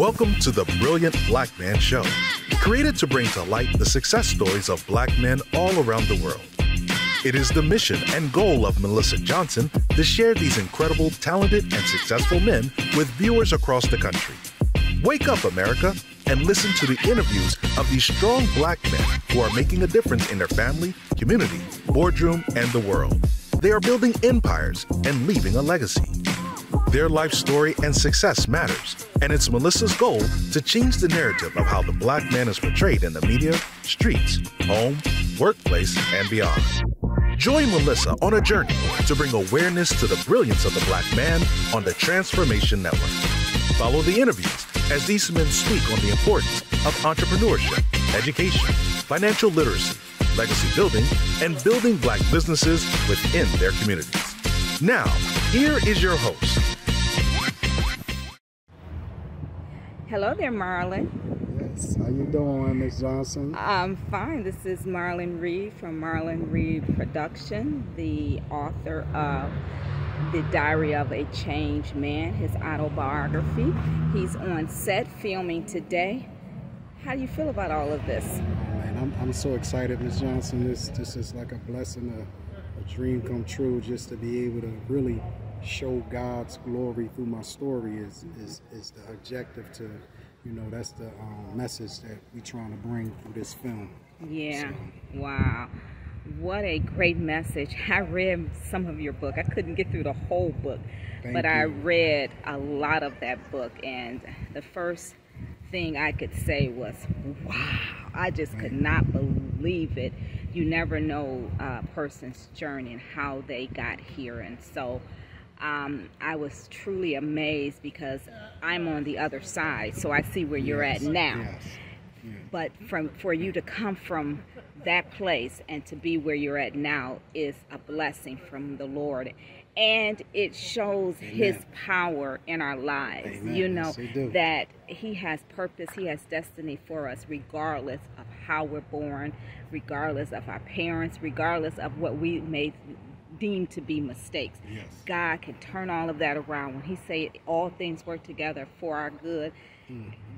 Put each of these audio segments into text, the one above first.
Welcome to the Brilliant Black Man Show, created to bring to light the success stories of black men all around the world. It is the mission and goal of Melissa Johnson to share these incredible, talented, and successful men with viewers across the country. Wake up, America, and listen to the interviews of these strong black men who are making a difference in their family, community, boardroom, and the world. They are building empires and leaving a legacy. Their life story and success matters, and it's Melissa's goal to change the narrative of how the black man is portrayed in the media, streets, home, workplace, and beyond. Join Melissa on a journey to bring awareness to the brilliance of the black man on the Transformation Network. Follow the interviews as these men speak on the importance of entrepreneurship, education, financial literacy, legacy building, and building black businesses within their communities. Now, here is your host. Hello there, Marlon. Yes. How you doing, Miss Johnson? I'm fine. This is Marlon Reid from Marlon Reid Production, the author of The Diary of a Changed Man, his autobiography. He's on set filming today. How do you feel about all of this? Oh, man, I'm, I'm so excited, Miss Johnson. This this is like a blessing, a, a dream come true, just to be able to really show God's glory through my story is is, is the objective to, you know, that's the um, message that we're trying to bring through this film. Yeah. So. Wow. What a great message. I read some of your book. I couldn't get through the whole book, Thank but you. I read a lot of that book. And the first thing I could say was, wow. I just could not believe it. You never know a person's journey and how they got here. And so, um, I was truly amazed because I'm on the other side, so I see where you're at now. Yes. But from for you to come from that place and to be where you're at now is a blessing from the Lord. And it shows his power in our lives. Amen. You know that he has purpose, he has destiny for us regardless of how we're born, regardless of our parents, regardless of what we may deem to be mistakes. Yes. God can turn all of that around. When He say all things work together for our good,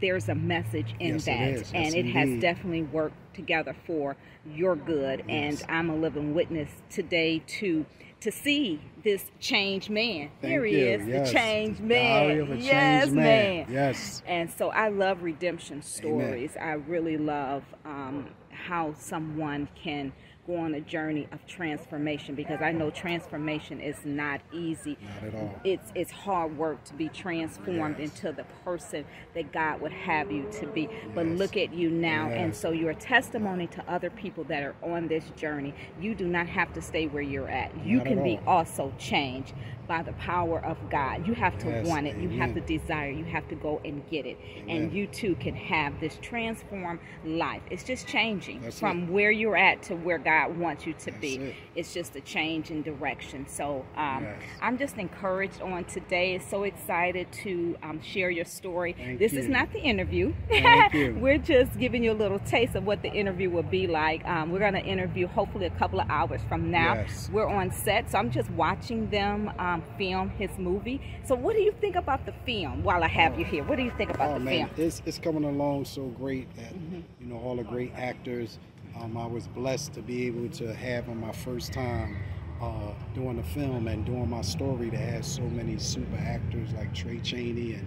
there's a message in Mm. Yes, it that, is. and Yes, it has definitely worked together for your good. Yes. And I'm a living witness today to to see this changed man. Thank Here he you. is, Yes. the changed man. of a changed yes, man. Yes. And so I love redemption stories. I really love um, how someone can go on a journey of transformation because I know transformation is not easy. Not at all. It's it's hard work to be transformed Yes. into the person that God would have you to be. But look at you now, and so you're a testimony to other people that are on this journey. You do not have to stay where you're at. You Not can at be also changed by the power of God. You have to Yes. want it. You have to desire. You have to go and get it. And you too can have this transformed life. It's just changing That's from it. where you're at to where God wants you to That's be. it. It's just a change in direction. So um, Yes. I'm just encouraged on today. So excited to um, share your story. Thank this is not the interview. You. We're just giving you a little taste of what the interview will be like. Um, we're going to interview hopefully a couple of hours from now. Yes. We're on set, so I'm just watching them um, film his movie. So, what do you think about the film while I have you here? What do you think about oh the man, film? it's it's coming along so great that Mm-hmm. you know all the great actors. Um, I was blessed to be able to have on my first time uh, doing the film and doing my story to have so many super actors like Trey Cheney and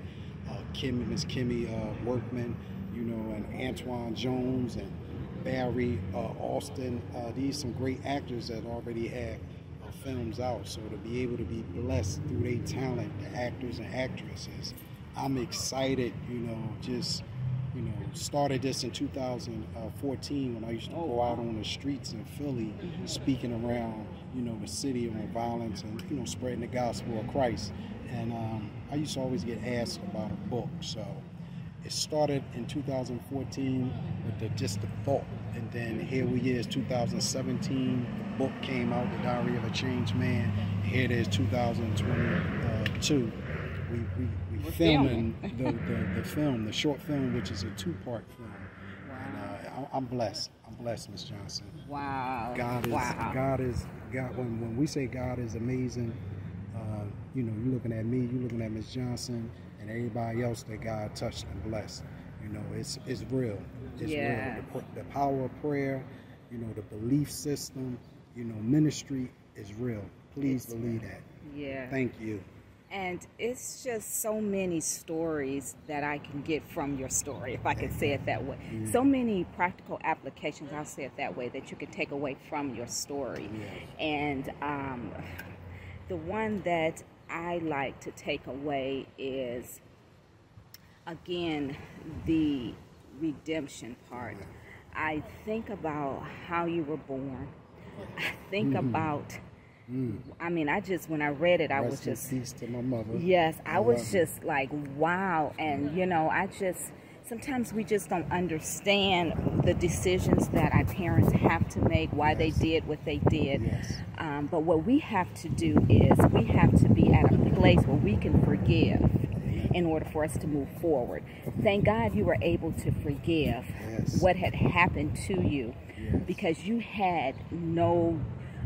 uh, Kim, Miss Kimmy uh, Workman, you know, and Antoine Jones and Barry uh, Austin. Uh, these some great actors that already have uh, films out. So to be able to be blessed through their talent, the actors and actresses, I'm excited. You know, just you know, started this in 2014 when I used to Oh, go out on the streets in Philly, speaking around, you know, the city on violence and you know, spreading the gospel of Christ. And um, I used to always get asked about a book, so it started in 2014 with the, just the thought, and then here we is 2017. The book came out, The Diary of a Changed Man. And here it is 2022. We we, we We're filming the, the, the film, the short film, which is a two-part film. And uh, I- I'm blessed. I'm blessed, Miss Johnson. Wow. God is wow. God is God. When when we say God is amazing, Uh, you know, you're looking at me, you're looking at Miss Johnson, and everybody else that God touched and blessed. You know, it's it's real. It's Yeah. real. The, the power of prayer, you know, the belief system, you know, ministry is real. Please It's believe that. Yeah. Thank you. And it's just so many stories that I can get from your story, if I could say it that way. Mm. So many practical applications, I'll say it that way, that you can take away from your story. Yes. And um, the one that I like to take away is, again, the redemption part. I think about how you were born. I think Mm-hmm. about, I mean, I just, when I read it, I was Rest in just. peace to my mother. Yes, I was love it. just like, wow. And, you know, I just, sometimes we just don't understand the decisions that our parents have to make, why they did what they did. Yes. Um, but what we have to do is we have to be at a place where we can forgive in order for us to move forward. Thank God you were able to forgive Yes. what had happened to you Yes. because you had no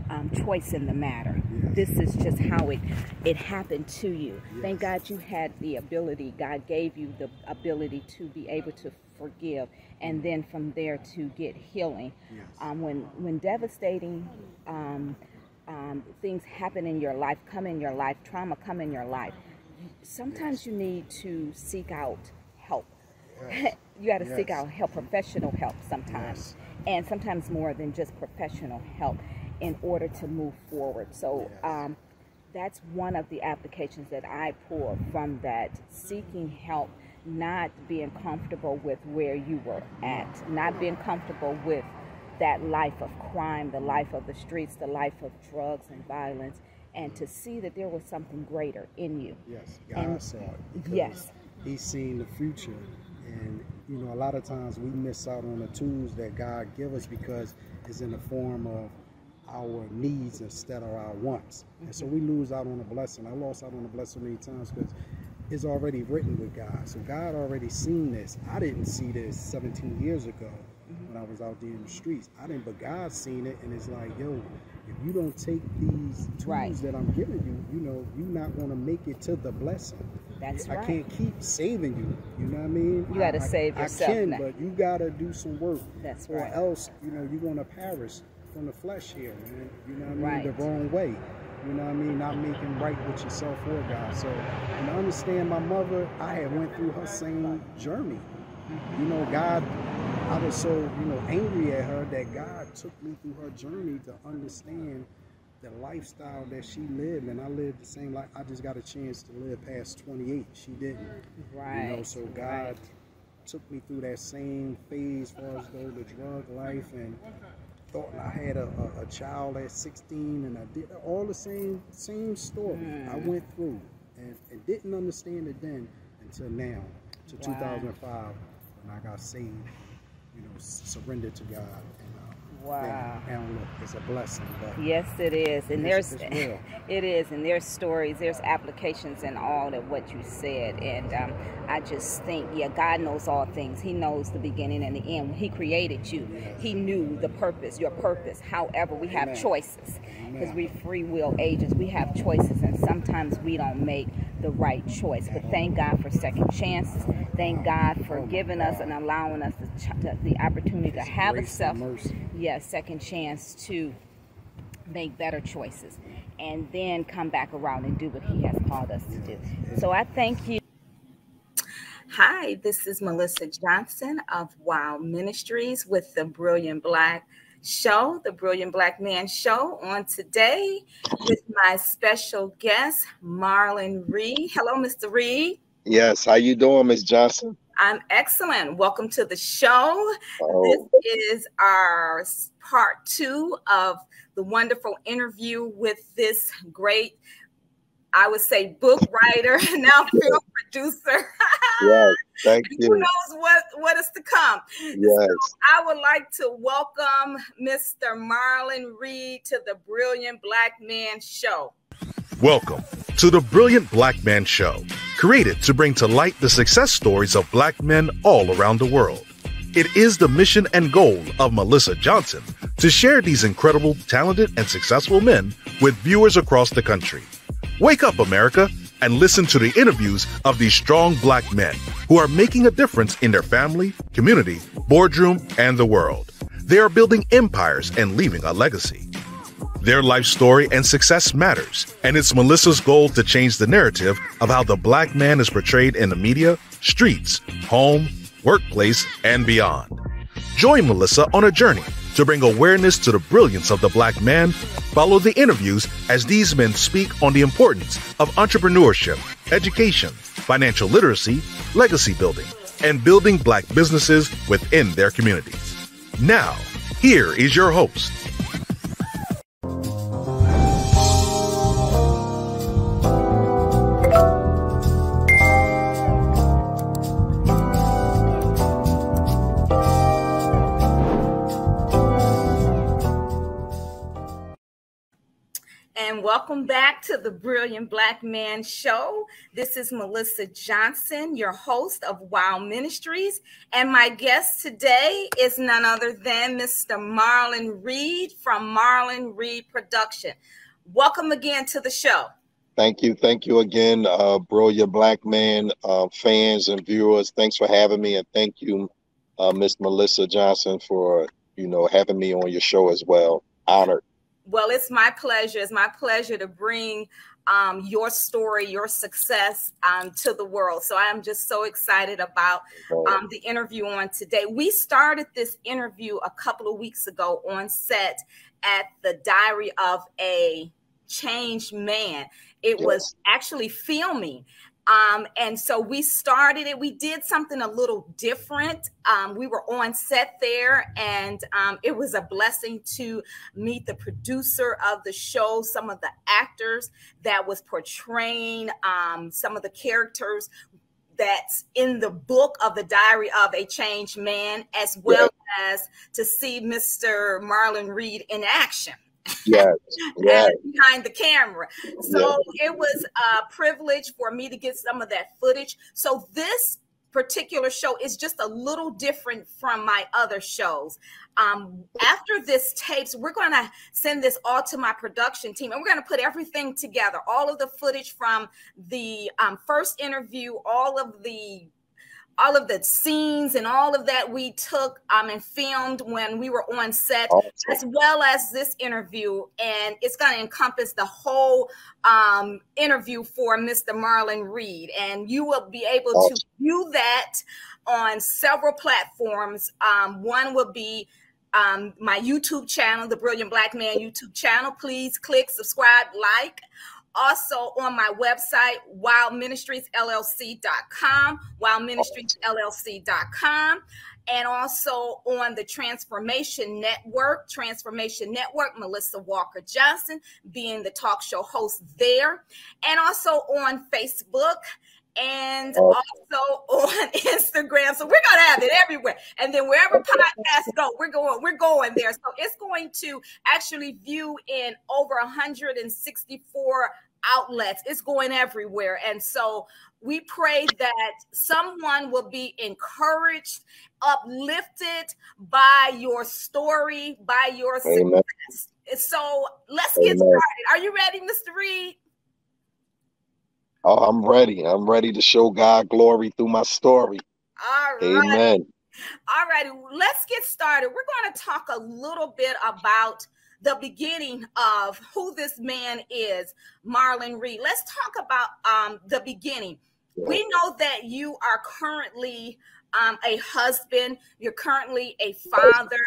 um, choice in the matter. Yes. This is just how it it happened to you. Thank God you had the ability. God gave you the ability to be able to forgive, and then from there to get healing. Yes. Um, when when devastating um, um, things happen in your life, come in your life, trauma come in your life. Sometimes you need to seek out help. Yes. you got to seek out help, professional help sometimes, Yes. and sometimes more than just professional help in order to move forward. So um, that's one of the applications that I pull from that seeking help, not being comfortable with where you were at, not being comfortable with that life of crime, the life of the streets, the life of drugs and violence, and to see that there was something greater in you. Yes, God And- saw it. Yes. He's seen the future, and you know, a lot of times we miss out on the tools that God give us because it's in the form of our needs instead of our wants, and so mm-hmm. we lose out on a blessing. I lost out on a blessing many times because it's already written with God. So God already seen this. I didn't see this 17 years ago mm-hmm. when I was out there in the streets. I didn't, but God seen it, and it's like, yo, if you don't take these tools Right. that I'm giving you, you know, you're not going to make it to the blessing. That's I right. I can't keep saving you. You know what I mean? You gotta I- I- save yourself I can, now. but you gotta do some work. That's or right. else, you know, you're gonna perish from the flesh here, man. You know what I mean? Right. The wrong way. You know what I mean? Not making right with yourself or God. So, and I understand my mother. I had went through her same journey. You know, God. I was so you know angry at her that God took me through her journey to understand the lifestyle that she lived, and I lived the same life. I just got a chance to live past 28. She didn't. Right. You know, so God took me through that same phase for as though the drug life and thought I had a, a, a child at 16 and I did all the same same story I Mm. went through and, and didn't understand it then until now to Wow. 2005 when I got saved you know surrendered to God Wow. and, and look it's a blessing but Yes, it is, and there's it is, and there's stories, there's applications in all of what you said, and um, I just think, yeah, God knows all things. He knows the beginning and the end. When He created you, He knew the purpose, your purpose. However, we have Amen. choices because we free will agents. We have choices, and sometimes we don't make the right choice. But thank God for second chances. Thank God for Oh, giving us and allowing us the, ch- the, the opportunity to have a grace self and yeah, second chance to make better choices and then come back around and do what he has called us to do. So I thank you. Hi, this is Melissa Johnson of Wow Ministries with the Brilliant Black Show, the Brilliant Black Man Show, on today with my special guest, Marlon Reid. Hello, Mr. Reid. Yes, how you doing, Miss Johnson? I'm excellent. Welcome to the show. Oh, This is our part two of the wonderful interview with this great, I would say, book writer, now film producer. yes, thank you. Who knows what, what is to come? Yes, I would like to welcome Mr. Marlon Reid to the Brilliant Black Man Show. Welcome to the Brilliant Black Man Show, created to bring to light the success stories of black men all around the world. It is the mission and goal of Melissa Johnson to share these incredible, talented, and successful men with viewers across the country. Wake up, America, and listen to the interviews of these strong black men who are making a difference in their family, community, boardroom, and the world. They are building empires and leaving a legacy. Their life story and success matters, and it's Melissa's goal to change the narrative of how the black man is portrayed in the media, streets, home, workplace, and beyond. Join Melissa on a journey to bring awareness to the brilliance of the black man. Follow the interviews as these men speak on the importance of entrepreneurship, education, financial literacy, legacy building, and building black businesses within their communities. Now, here is your host, welcome back to the Brilliant Black Man Show. This is Melissa Johnson, your host of Wow Ministries. And my guest today is none other than Mr. Marlon Reid from Marlon Reid Production. Welcome again to the show. Thank you. Thank you again, uh, Brilliant Black Man uh, fans and viewers. Thanks for having me. And thank you, uh, Miss Melissa Johnson, for, you know, having me on your show as well. Honored. Well, it's my pleasure. It's my pleasure to bring um, your story, your success um, to the world. So I am just so excited about um, the interview on today. We started this interview a couple of weeks ago on set at the Diary of a Changed Man. It yes. was actually filming um, and so we started it. We did something a little different. Um, we were on set there, and um, it was a blessing to meet the producer of the show, some of the actors that was portraying um, some of the characters that's in the book of the diary of a changed man, as well yeah. as to see Mr. Marlon Reid in action yes, yes. behind the camera. So yes. it was a privilege for me to get some of that footage. So this particular show is just a little different from my other shows. Um, after this tapes, we're going to send this all to my production team and we're going to put everything together all of the footage from the um, first interview, all of the all of the scenes and all of that we took um, and filmed when we were on set, awesome. as well as this interview. And it's going to encompass the whole um, interview for Mr. Marlon Reid. And you will be able awesome. to view that on several platforms. Um, one will be um, my YouTube channel, the Brilliant Black Man YouTube channel. Please click subscribe, like also on my website, wowministriesllc.com, wowministriesllc.com, and also on the Transformation Network, Transformation Network, Melissa Walker Johnson being the talk show host there, and also on Facebook and oh. also on Instagram. So we're gonna have it everywhere. And then wherever podcasts go, we're going, we're going there. So it's going to actually view in over 164 outlets. It's going everywhere. And so we pray that someone will be encouraged, uplifted by your story, by your Amen. success. So let's get started. Are you ready, Mr. Reid? Oh, I'm ready. I'm ready to show God glory through my story. All right. Amen. All right. Let's get started. We're going to talk a little bit about the beginning of who this man is, Marlon Reid. Let's talk about um, the beginning. We know that you are currently um, a husband, you're currently a father,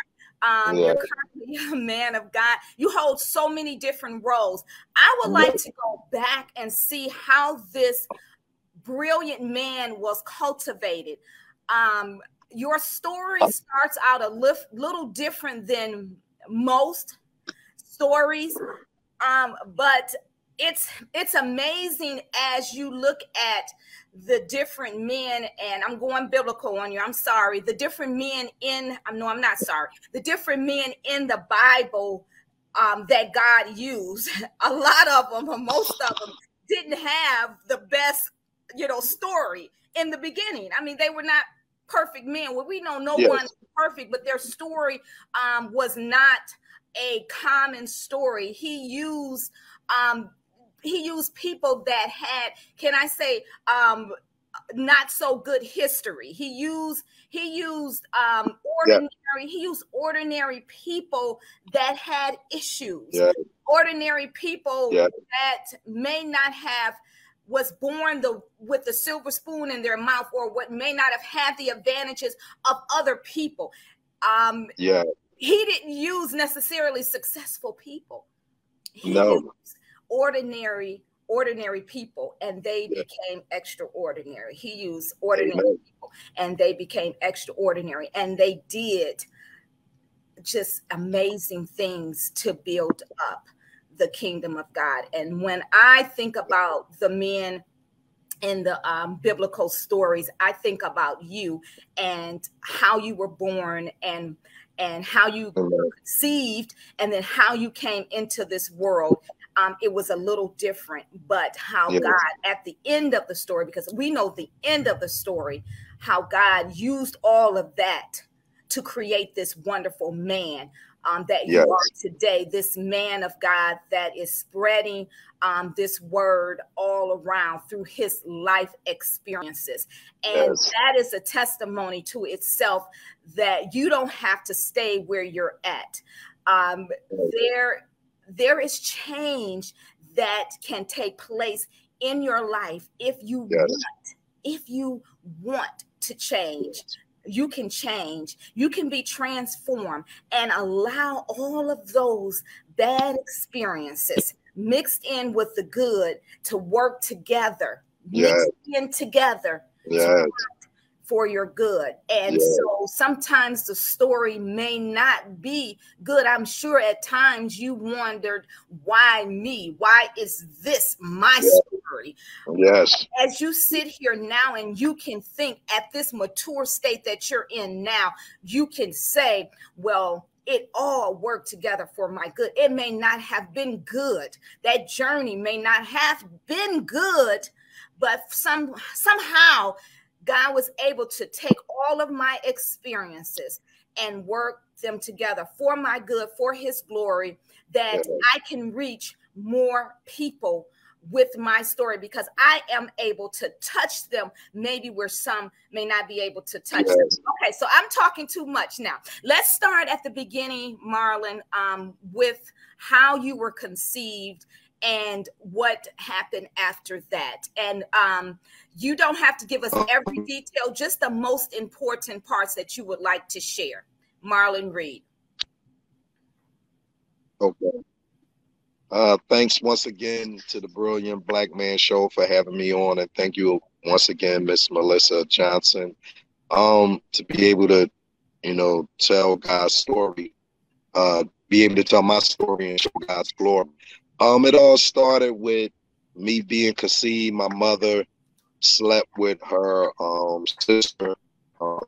um, yeah. You're currently a man of God. You hold so many different roles. I would like to go back and see how this brilliant man was cultivated. Um, your story starts out a li- little different than most stories, um, but it's it's amazing as you look at the different men and i'm going biblical on you i'm sorry the different men in i'm no i'm not sorry the different men in the bible um, that god used a lot of them or most of them didn't have the best you know story in the beginning i mean they were not perfect men well we know no yes. one perfect but their story um, was not a common story he used um, he used people that had, can I say, um, not so good history. He used he used um ordinary yeah. he used ordinary people that had issues. Yeah. Ordinary people yeah. that may not have was born the with the silver spoon in their mouth or what may not have had the advantages of other people. Um yeah. He didn't use necessarily successful people. He no. ordinary ordinary people and they yeah. became extraordinary. He used ordinary Amen. people and they became extraordinary and they did just amazing things to build up the kingdom of God. And when I think about the men in the um, biblical stories, I think about you and how you were born and and how you conceived and then how you came into this world um, it was a little different. But how yeah. God, at the end of the story, because we know the end of the story, how God used all of that to create this wonderful man um, that yes. you are today, this man of God that is spreading um, this word all around through his life experiences. And yes. that is a testimony to itself that you don't have to stay where you're at. Um, there there is change that can take place in your life if you yes. want if you want to change you can change you can be transformed and allow all of those bad experiences mixed in with the good to work together yes. mixed in together yes for your good. And yeah. so sometimes the story may not be good. I'm sure at times you wondered, why me? Why is this my yeah. story? Yes. As you sit here now and you can think at this mature state that you're in now, you can say, well, it all worked together for my good. It may not have been good. That journey may not have been good, but some somehow God was able to take all of my experiences and work them together for my good, for his glory, that I can reach more people with my story because I am able to touch them maybe where some may not be able to touch them. Okay, so I'm talking too much now. Let's start at the beginning, Marlon, um, with how you were conceived and what happened after that. And um, you don't have to give us every detail, just the most important parts that you would like to share. Marlon Reid. Okay. Uh, thanks once again to the Brilliant Black Man Show for having me on, and thank you once again, Miss Melissa Johnson, um, to be able to, you know, tell God's story, uh, be able to tell my story and show God's glory. Um, it all started with me being conceived. My mother slept with her um sister. Um,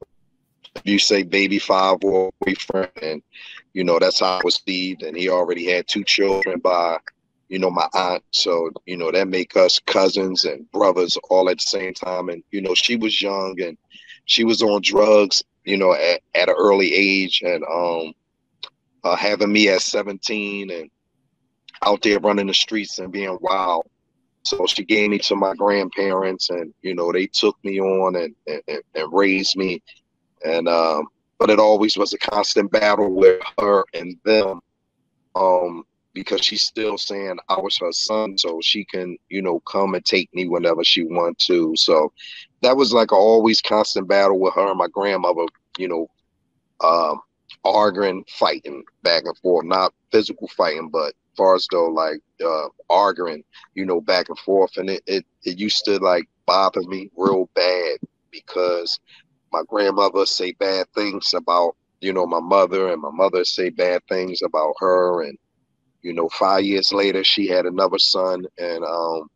you say baby five or boyfriend, and you know that's how I was conceived. And he already had two children by, you know, my aunt. So you know that make us cousins and brothers all at the same time. And you know she was young and she was on drugs. You know at, at an early age, and um, uh, having me at seventeen and out there running the streets and being wild. So she gave me to my grandparents, and you know they took me on and and, and raised me, and um, but it always was a constant battle with her and them, um, because she's still saying I was her son, so she can you know come and take me whenever she want to. So that was like a always constant battle with her and my grandmother, you know, um, arguing, fighting back and forth, not physical fighting, but far as though like uh, arguing, you know, back and forth, and it, it it used to like bother me real bad because my grandmother say bad things about you know my mother, and my mother say bad things about her, and you know, five years later she had another son, and um,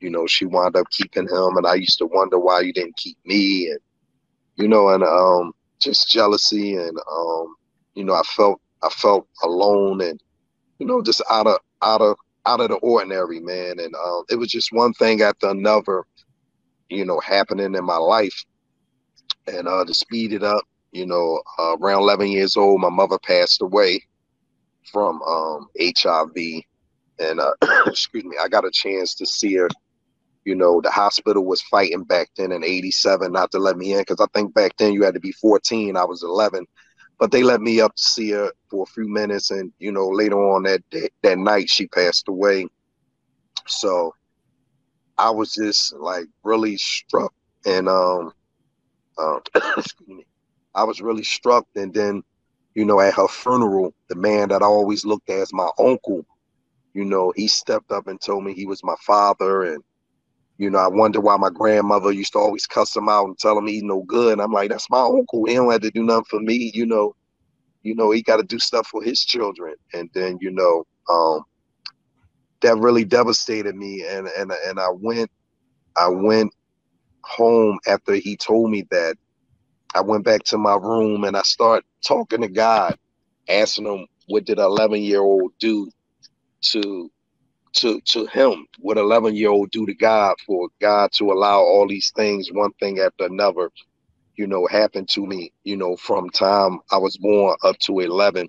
you know, she wound up keeping him, and I used to wonder why you didn't keep me, and you know, and um, just jealousy, and um, you know, I felt I felt alone and you know, just out of out of out of the ordinary, man. And um, it was just one thing after another, you know, happening in my life. And uh, to speed it up, you know, uh, around 11 years old, my mother passed away from um, HIV. and uh, excuse me, I got a chance to see her. You know, the hospital was fighting back then in '87 not to let me in because I think back then you had to be 14. I was 11, but they let me up to see her for a few minutes, and you know, later on that that night she passed away. So I was just like really struck, and um, um I was really struck, and then you know, at her funeral, the man that I always looked at as my uncle you know, he stepped up and told me he was my father. And, you know, I wonder why my grandmother used to always cuss him out and tell him he's no good. And I'm like, that's my uncle. He don't have to do nothing for me. You know, you know, he got to do stuff for his children. And then, you know, um, that really devastated me. And, and, and I went, I went home after he told me that I went back to my room and I start talking to God, asking him, what did an 11 year old do to to to him what 11 year old do to god for god to allow all these things one thing after another you know happen to me you know from time i was born up to 11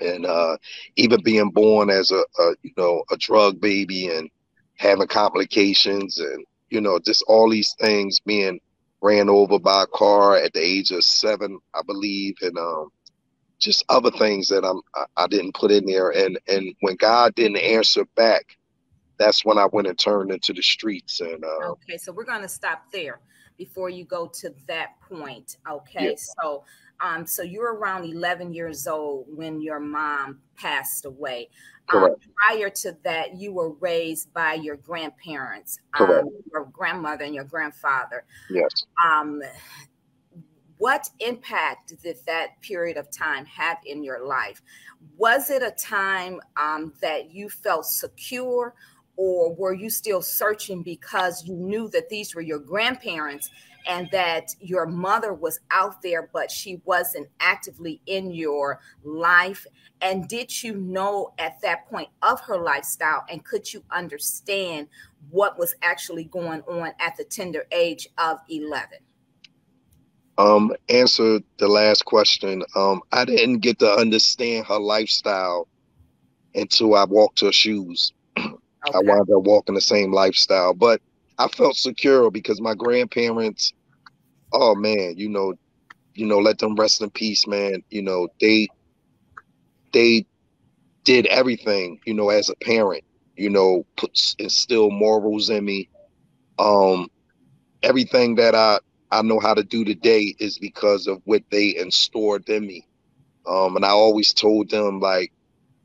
and uh even being born as a, a you know a drug baby and having complications and you know just all these things being ran over by a car at the age of seven i believe and um just other things that I'm I, I didn't put in there. And and when God didn't answer back, that's when I went and turned into the streets. And uh, okay, so we're gonna stop there before you go to that point. Okay, yeah. so um, so you're around 11 years old when your mom passed away. Um, prior to that, you were raised by your grandparents, um, your grandmother and your grandfather. Yes. Um, what impact did that period of time have in your life? Was it a time um, that you felt secure, or were you still searching because you knew that these were your grandparents and that your mother was out there, but she wasn't actively in your life? And did you know at that point of her lifestyle, and could you understand what was actually going on at the tender age of 11? Um, answer the last question. Um, I didn't get to understand her lifestyle until I walked her shoes. Okay. I wound up walking the same lifestyle, but I felt secure because my grandparents, oh man, you know, you know, let them rest in peace, man. You know, they they did everything, you know, as a parent, you know, put instill morals in me. Um, everything that I I know how to do today is because of what they installed in me. Um, and I always told them like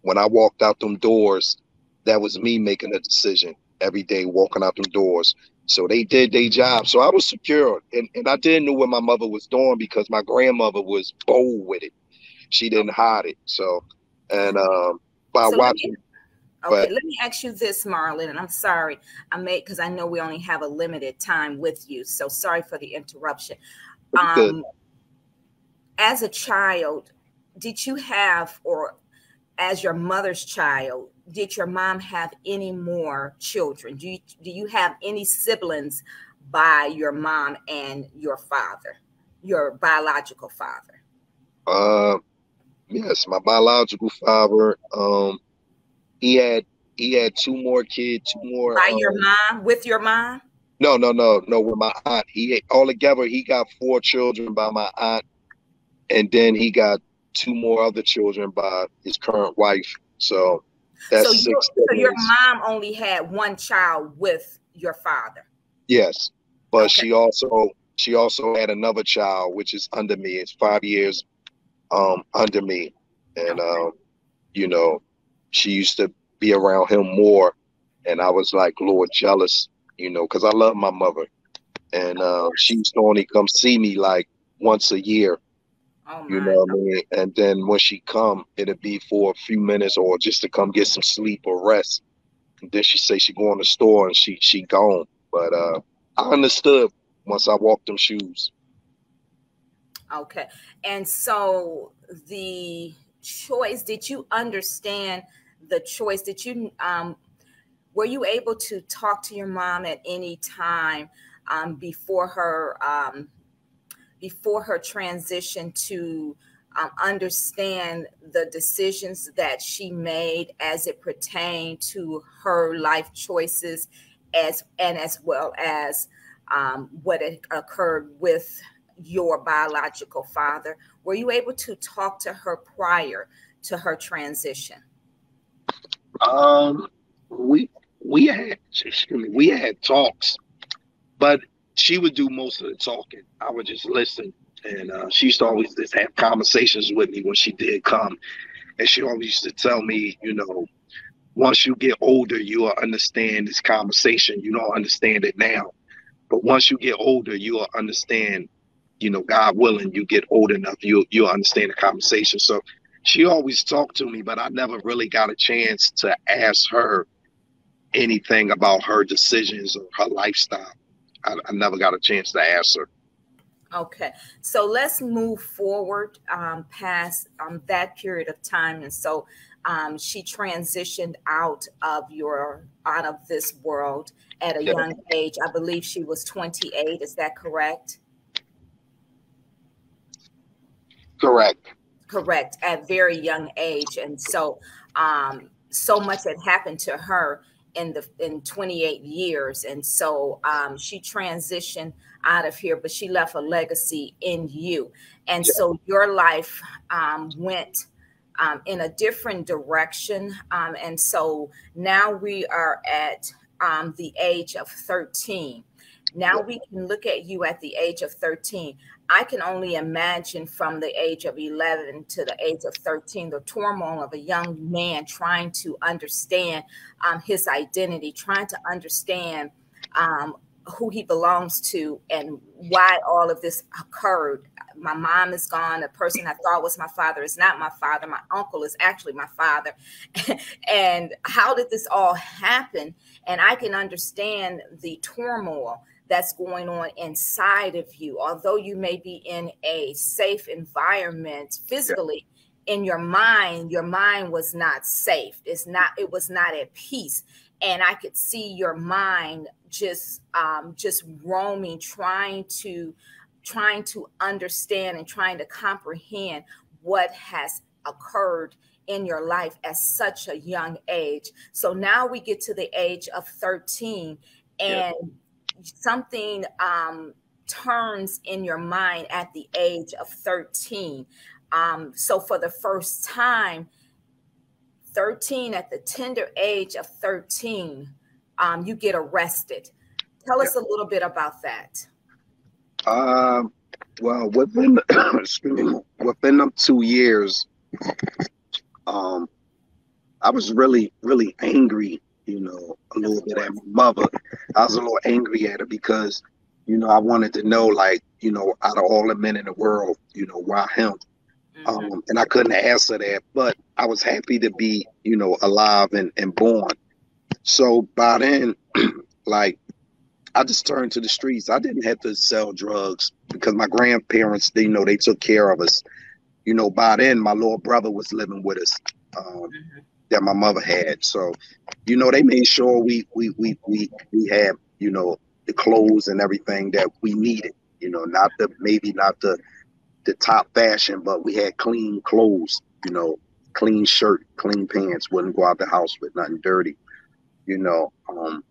when I walked out them doors, that was me making a decision every day walking out them doors. So they did their job. So I was secure. And, and I didn't know what my mother was doing because my grandmother was bold with it. She didn't hide it. So and um by so watching Okay, but, let me ask you this, Marlon, and I'm sorry I made because I know we only have a limited time with you. So sorry for the interruption. Um, as a child, did you have, or as your mother's child, did your mom have any more children? Do you do you have any siblings by your mom and your father, your biological father? Uh, yes, my biological father. Um, he had he had two more kids, two more. By um, your mom, with your mom? No, no, no, no. With my aunt, he all together he got four children by my aunt, and then he got two more other children by his current wife. So that's so six. so your mom only had one child with your father. Yes, but okay. she also she also had another child which is under me. It's five years um under me, and okay. um, you know, she used to be around him more. And I was like, Lord, jealous, you know, because I love my mother. And uh, she used to only come see me like once a year. Oh you know what I mean? And then when she come, it'd be for a few minutes or just to come get some sleep or rest. And then she say she go in the store and she she gone. But uh, I understood once I walked them shoes. Okay. And so the choice, did you understand the choice that you um, were you able to talk to your mom at any time um, before her um, before her transition to um, understand the decisions that she made as it pertained to her life choices as and as well as um, what occurred with your biological father? Were you able to talk to her prior to her transition um we we had excuse me, we had talks but she would do most of the talking i would just listen and uh, she used to always just have conversations with me when she did come. And she always used to tell me, you know, once you get older, you'll understand this conversation. You don't understand it now. But once you get older, you'll understand, you know, God willing, you get old enough, you you'll understand the conversation. So she always talked to me, but I never really got a chance to ask her anything about her decisions or her lifestyle. I, I never got a chance to ask her. Okay, so let's move forward um, past um, that period of time. And so um, she transitioned out of your out of this world at a yeah. young age. I believe she was 28. Is that correct? Correct. Correct. At very young age, and so um, so much had happened to her in the in 28 years, and so um, she transitioned out of here, but she left a legacy in you. And yeah. so your life um, went um, in a different direction. Um, and so now we are at um, the age of 13. Now we can look at you at the age of 13. I can only imagine from the age of 11 to the age of 13 the turmoil of a young man trying to understand um, his identity, trying to understand um, who he belongs to and why all of this occurred. My mom is gone. The person I thought was my father is not my father. My uncle is actually my father. and how did this all happen? And I can understand the turmoil that's going on inside of you. Although you may be in a safe environment physically, yeah. in your mind, your mind was not safe. It's not, it was not at peace. And I could see your mind just um, just roaming, trying to trying to understand and trying to comprehend what has occurred in your life at such a young age. So now we get to the age of 13 and. Something um, turns in your mind at the age of 13. Um, so for the first time, 13 at the tender age of 13, um, you get arrested. Tell us a little bit about that. Um, well, within within them two years, um, I was really, really angry. You know, a little bit at my mother. I was a little angry at her because, you know, I wanted to know, like, you know, out of all the men in the world, you know, why him? Mm-hmm. Um, and I couldn't answer that, but I was happy to be, you know, alive and, and born. So by then, like I just turned to the streets. I didn't have to sell drugs because my grandparents, they you know they took care of us. You know, by then my little brother was living with us um, mm-hmm. That my mother had. So, you know, they made sure we we we we we had you know the clothes and everything that we needed. You know, not the maybe not the the top fashion, but we had clean clothes. You know, clean shirt, clean pants. Wouldn't go out the house with nothing dirty you know, um,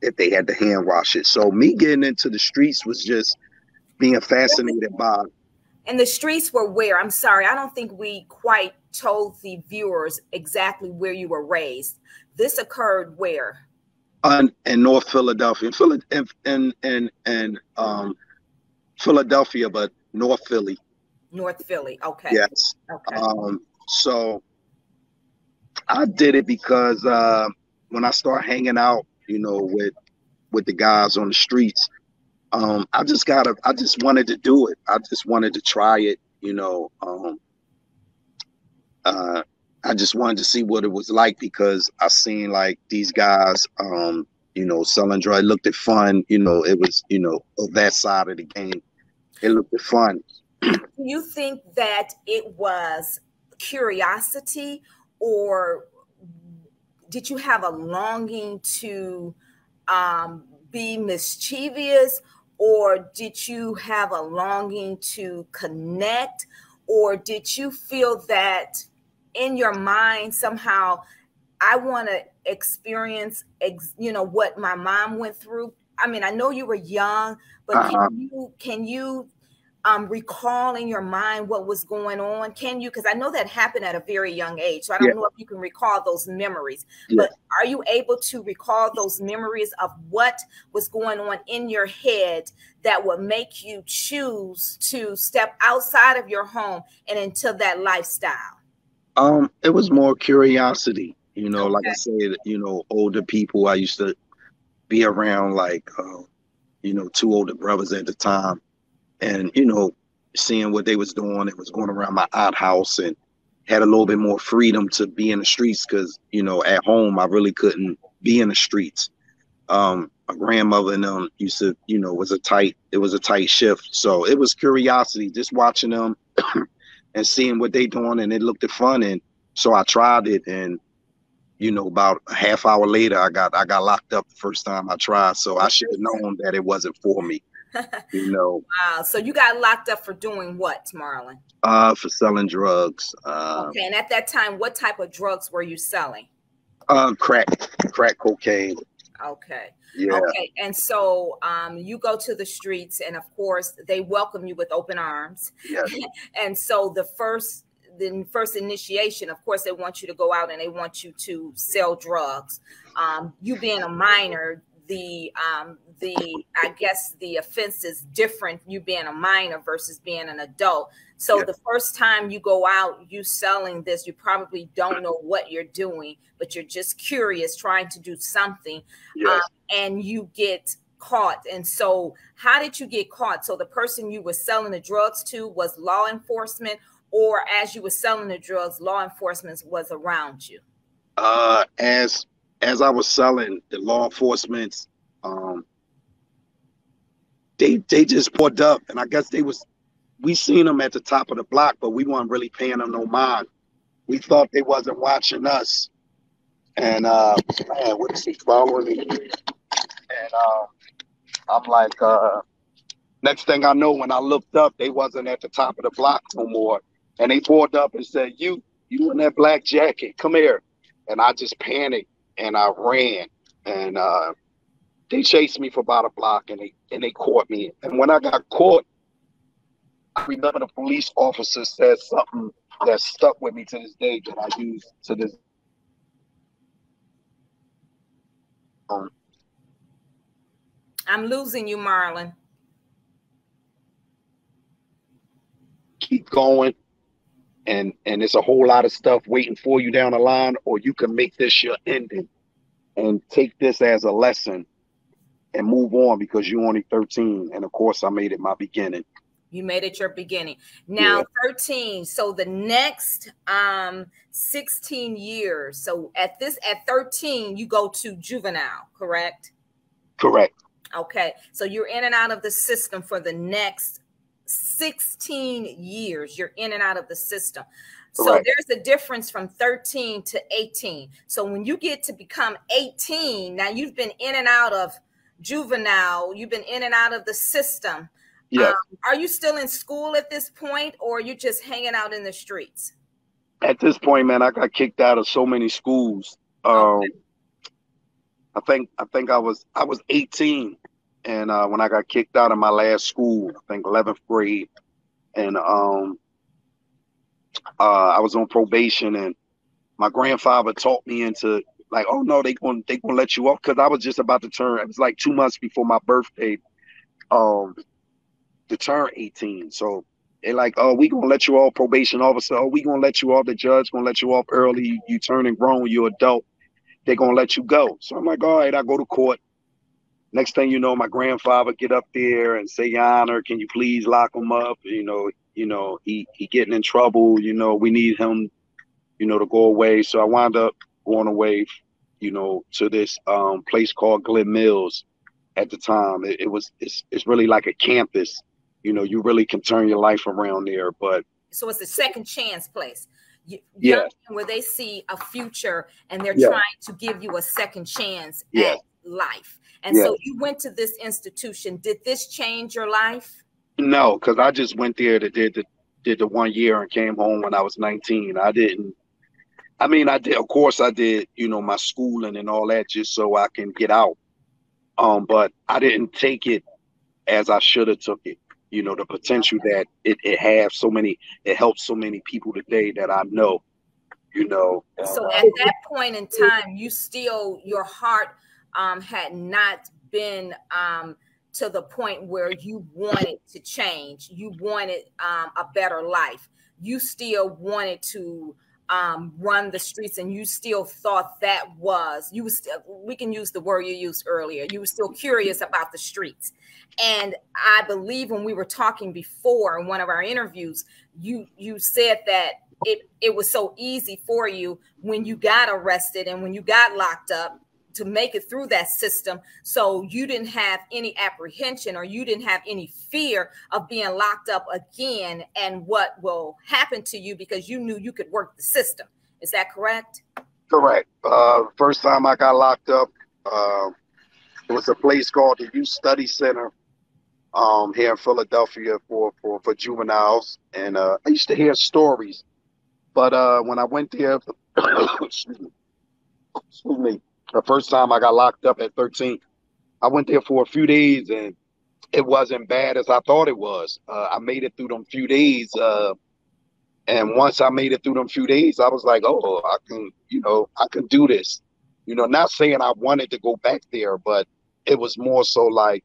if they had to hand wash it. So me getting into the streets was just being fascinated by. And the streets were where? I'm sorry, I don't think we quite told the viewers exactly where you were raised. This occurred where? On, in North Philadelphia, in in in, in um, Philadelphia, but North Philly. North Philly, okay. Yes. Okay. Um, so I did it because uh, when I start hanging out, you know, with with the guys on the streets, um, I just gotta I just wanted to do it. I just wanted to try it, you know. Um, uh, I just wanted to see what it was like because I seen like these guys, um, you know, selling drugs. looked at fun, you know, it was, you know, that side of the game. It looked at fun. Do you think that it was curiosity or did you have a longing to um, be mischievous or did you have a longing to connect or did you feel that in your mind somehow I want to experience, ex, you know, what my mom went through. I mean, I know you were young, but uh-huh. can you can you um, recall in your mind what was going on? Can you? Because I know that happened at a very young age, so I don't yeah. know if you can recall those memories. Yeah. But are you able to recall those memories of what was going on in your head that would make you choose to step outside of your home and into that lifestyle? Um, it was more curiosity. You know, okay. like I said, you know, older people. I used to be around like, uh, you know, two older brothers at the time, and you know, seeing what they was doing. It was going around my aunt house and had a little bit more freedom to be in the streets because you know, at home I really couldn't be in the streets. Um, my grandmother and them used to, you know, was a tight. It was a tight shift, so it was curiosity, just watching them and seeing what they doing, and it looked fun, and so I tried it, and you know, about a half hour later, I got I got locked up the first time I tried. So I should have known that it wasn't for me. You know. wow. So you got locked up for doing what, Marlon? Uh, for selling drugs. Uh, okay. And at that time, what type of drugs were you selling? Uh, crack, crack cocaine. Okay. Yeah. Okay. And so um, you go to the streets, and of course, they welcome you with open arms. Yeah. and so the first the first initiation, of course, they want you to go out and they want you to sell drugs. Um, you being a minor, the um, the I guess the offense is different. You being a minor versus being an adult. So yeah. the first time you go out, you selling this, you probably don't know what you're doing, but you're just curious, trying to do something, yes. um, and you get caught. And so, how did you get caught? So the person you were selling the drugs to was law enforcement, or as you were selling the drugs, law enforcement was around you? Uh, as as I was selling, the law enforcement, um, they they just pulled up, and I guess they was we seen them at the top of the block, but we weren't really paying them no mind. We thought they wasn't watching us, and uh, man, what is he following me? And uh, I'm like, uh, next thing I know, when I looked up, they wasn't at the top of the block no more and they pulled up and said, "You, you in that black jacket? Come here!" And I just panicked and I ran, and uh, they chased me for about a block, and they and they caught me. And when I got caught, I remember the police officer said something that stuck with me to this day that I use to this. Um, I'm losing you, Marlon. Keep going and and it's a whole lot of stuff waiting for you down the line or you can make this your ending and take this as a lesson and move on because you're only 13 and of course i made it my beginning. You made it your beginning. Now yeah. 13 so the next um 16 years so at this at 13 you go to juvenile correct? Correct. Okay so you're in and out of the system for the next 16 years you're in and out of the system. So right. there's a difference from 13 to 18. So when you get to become 18, now you've been in and out of juvenile, you've been in and out of the system. Yes. Um, are you still in school at this point or are you just hanging out in the streets? At this point, man, I got kicked out of so many schools. Um, okay. I think I think I was I was 18 and uh, when I got kicked out of my last school, I think 11th grade, and um, uh, I was on probation, and my grandfather talked me into like, oh no, they gonna they gonna let you off because I was just about to turn. It was like two months before my birthday, um, to turn 18. So they like, oh, we gonna let you off probation officer. Oh, we gonna let you off. The judge gonna let you off early. You, you turning grown, you're adult. They're gonna let you go. So I'm like, all right, I go to court next thing you know, my grandfather get up there and say, Your Honor, can you please lock him up? You know, you know, he he getting in trouble. You know, we need him, you know, to go away. So I wound up going away, you know, to this um, place called Glen Mills. At the time, it, it was it's it's really like a campus. You know, you really can turn your life around there. But so it's a second chance place. yeah, where they see a future and they're yeah. trying to give you a second chance yeah. at life. And so you went to this institution. Did this change your life? No, because I just went there to did the did the one year and came home when I was 19. I didn't. I mean, I did. Of course, I did. You know, my schooling and all that just so I can get out. Um, but I didn't take it as I should have took it. You know, the potential that it, it has so many, it helps so many people today that I know. You know. So at that point in time, you still your heart um, had not been um, to the point where you wanted to change. You wanted um, a better life. You still wanted to um, run the streets, and you still thought that was you was. We can use the word you used earlier. You were still curious about the streets, and I believe when we were talking before in one of our interviews, you you said that it it was so easy for you when you got arrested and when you got locked up to make it through that system so you didn't have any apprehension or you didn't have any fear of being locked up again and what will happen to you because you knew you could work the system. Is that correct? Correct. Uh, first time i got locked up uh, it was a place called the youth study center um, here in philadelphia for, for, for juveniles. And uh, i used to hear stories. But uh, when i went there excuse me, excuse me the first time I got locked up at 13, I went there for a few days and it wasn't bad as I thought it was. Uh, I made it through them few days. Uh, and once I made it through them few days, I was like, oh, I can, you know, I can do this. You know, not saying I wanted to go back there, but it was more so like,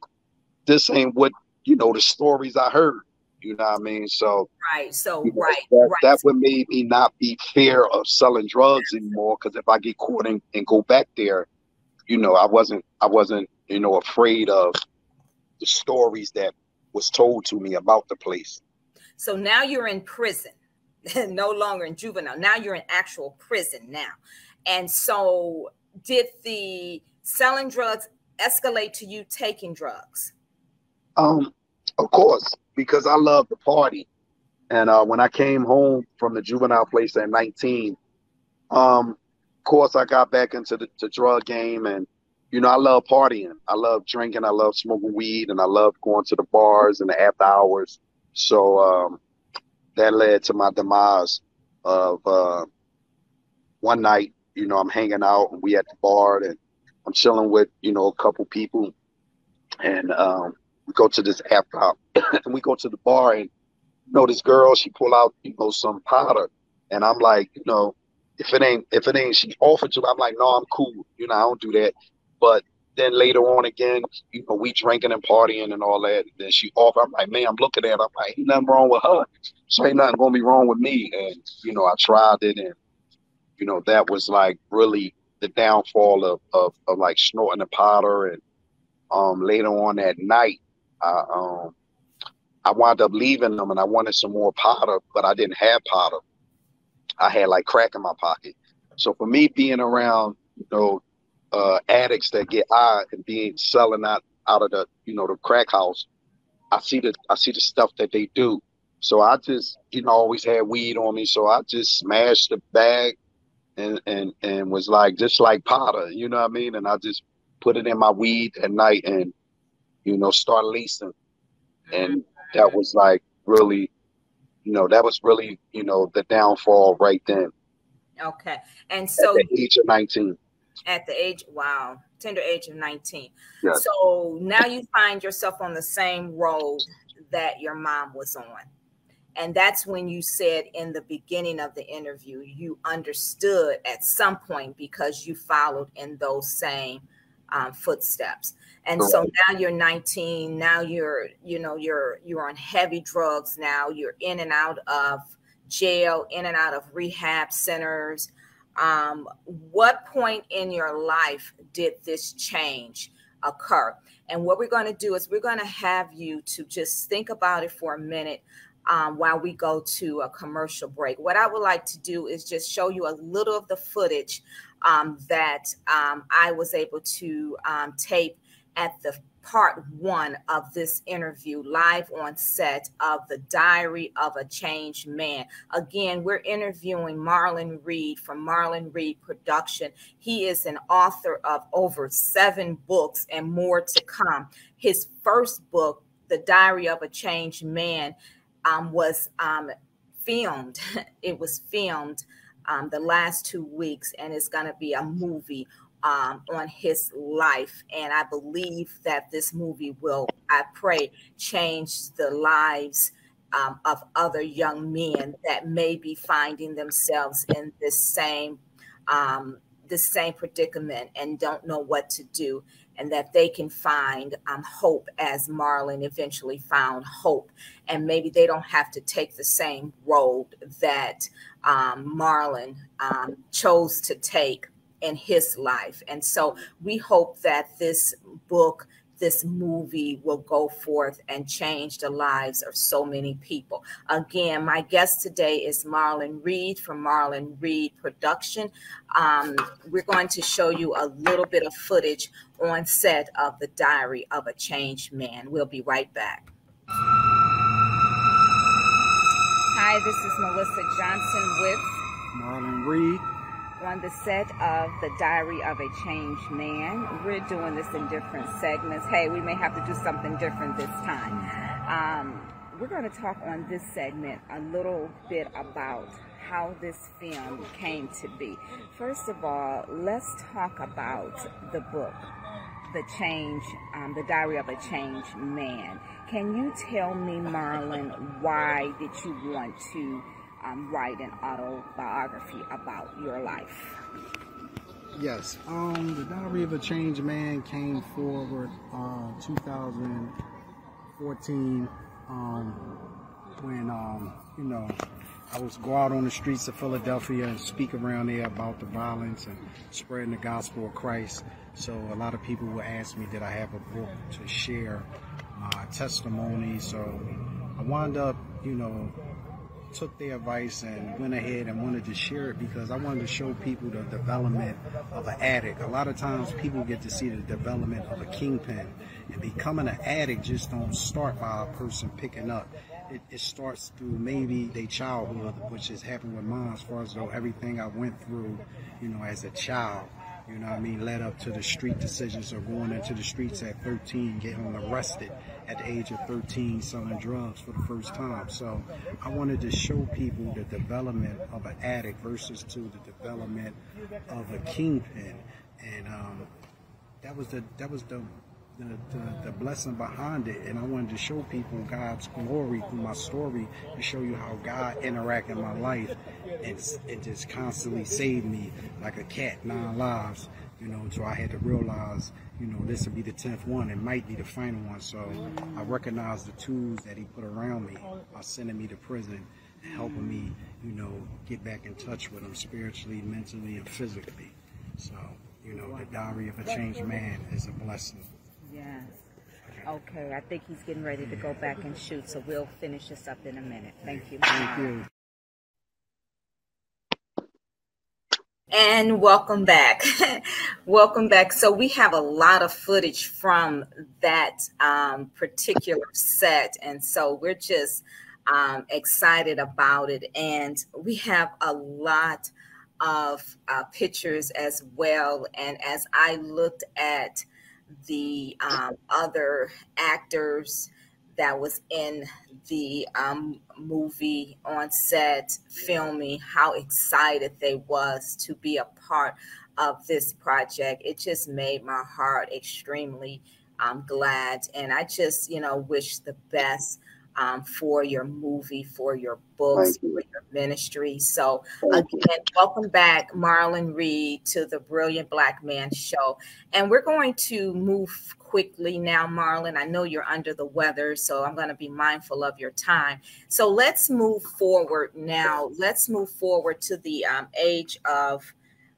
this ain't what, you know, the stories I heard. You know what I mean? So right, so you know, right, that, right. that would make me not be fear of selling drugs anymore. Because if I get caught and, and go back there, you know, I wasn't I wasn't you know afraid of the stories that was told to me about the place. So now you're in prison, no longer in juvenile. Now you're in actual prison now, and so did the selling drugs escalate to you taking drugs? Um, of course, because I love the party. And uh, when I came home from the juvenile place at 19, um, of course, I got back into the, drug game. And, you know, I love partying. I love drinking. I love smoking weed. And I love going to the bars and the after hours. So um, that led to my demise of uh, one night, you know, I'm hanging out and we at the bar and I'm chilling with, you know, a couple people. And um, we go to this after and we go to the bar and you know this girl she pull out you know some powder. And I'm like you know if it ain't if it ain't she offered to I'm like no I'm cool. You know I don't do that. But then later on again you know we drinking and partying and all that. And then she offered I'm like man I'm looking at her I'm like ain't nothing wrong with her. So ain't nothing gonna be wrong with me. And you know I tried it and you know that was like really the downfall of of, of like snorting the powder. And um later on that night I um I wound up leaving them and I wanted some more powder, but I didn't have powder. I had like crack in my pocket. So for me being around, you know, uh, addicts that get high and being selling out out of the, you know, the crack house, I see the I see the stuff that they do. So I just, you know, always had weed on me. So I just smashed the bag and and and was like just like powder, you know what I mean? And I just put it in my weed at night and you know, start leasing. And that was like really, you know, that was really, you know, the downfall right then. Okay. And so at the age of 19. At the age, wow, tender age of 19. Yes. So now you find yourself on the same road that your mom was on. And that's when you said in the beginning of the interview, you understood at some point because you followed in those same um, footsteps and so now you're 19 now you're you know you're you're on heavy drugs now you're in and out of jail in and out of rehab centers. Um, what point in your life did this change occur? And what we're going to do is we're going to have you to just think about it for a minute um, while we go to a commercial break. What I would like to do is just show you a little of the footage um, that um, I was able to um, tape at the part one of this interview live on set of the diary of a changed man. Again we're interviewing marlon reid from marlon reid production. He is an author of over seven books and more to come. His first book the diary of a changed man um, was um, filmed. It was filmed um, the last two weeks, and it's going to be a movie um, on his life. And I believe that this movie will, I pray, change the lives um, of other young men that may be finding themselves in this same um, the same predicament and don't know what to do and that they can find um, hope as Marlon eventually found hope. And maybe they don't have to take the same road that um, Marlon um, chose to take in his life. And so we hope that this book this movie will go forth and change the lives of so many people. Again, my guest today is Marlon Reid from Marlon Reid Production. Um, we're going to show you a little bit of footage on set of The Diary of a Changed Man. We'll be right back. Hi, this is Melissa Johnson with Marlon Reid on the set of The Diary of a Changed Man. We're doing this in different segments. Hey, we may have to do something different this time. Um, we're going to talk on this segment a little bit about how this film came to be. First of all, let's talk about the book, The Change, um, The Diary of a Changed Man. Can you tell me, Marlon, why did you want to um, write an autobiography about your life? Yes. Um, the Diary of a Changed Man came forward uh, 2014 um, when, um, you know, I was go out on the streets of Philadelphia and speak around there about the violence and spreading the gospel of Christ. So a lot of people would ask me, did I have a book to share my testimony? So I wound up, you know, took their advice and went ahead and wanted to share it because I wanted to show people the development of an addict. A lot of times people get to see the development of a kingpin and becoming an addict just don't start by a person picking up. It, it starts through maybe their childhood, which has happened with mine as far as though everything I went through, you know, as a child you know what I mean, led up to the street decisions of going into the streets at 13, getting arrested at the age of 13, selling drugs for the first time. So I wanted to show people the development of an addict versus to the development of a kingpin. And um, that was the that was the the, the, the, blessing behind it. And I wanted to show people God's glory through my story and show you how God interacted in my life and, and just constantly saved me like a cat, nine lives, you know, so I had to realize, you know, this would be the 10th one. It might be the final one. So I recognize the tools that he put around me by sending me to prison and helping me, you know, get back in touch with him spiritually, mentally, and physically. So, you know, the diary of a changed man is a blessing. Yes. Okay, I think he's getting ready to go back and shoot, so we'll finish this up in a minute. Thank you. Thank you. And welcome back. welcome back. So, we have a lot of footage from that um, particular set. And so, we're just um, excited about it. And we have a lot of uh, pictures as well. And as I looked at the um, other actors that was in the um, movie on set filming how excited they was to be a part of this project. It just made my heart extremely um, glad. And i just you know wish the best um, for your movie, for your books, you. for your ministry. So, again, welcome back, Marlon Reid, to the Brilliant Black Man Show. And we're going to move quickly now, Marlon. I know you're under the weather, so I'm going to be mindful of your time. So, let's move forward now. Let's move forward to the um, age of,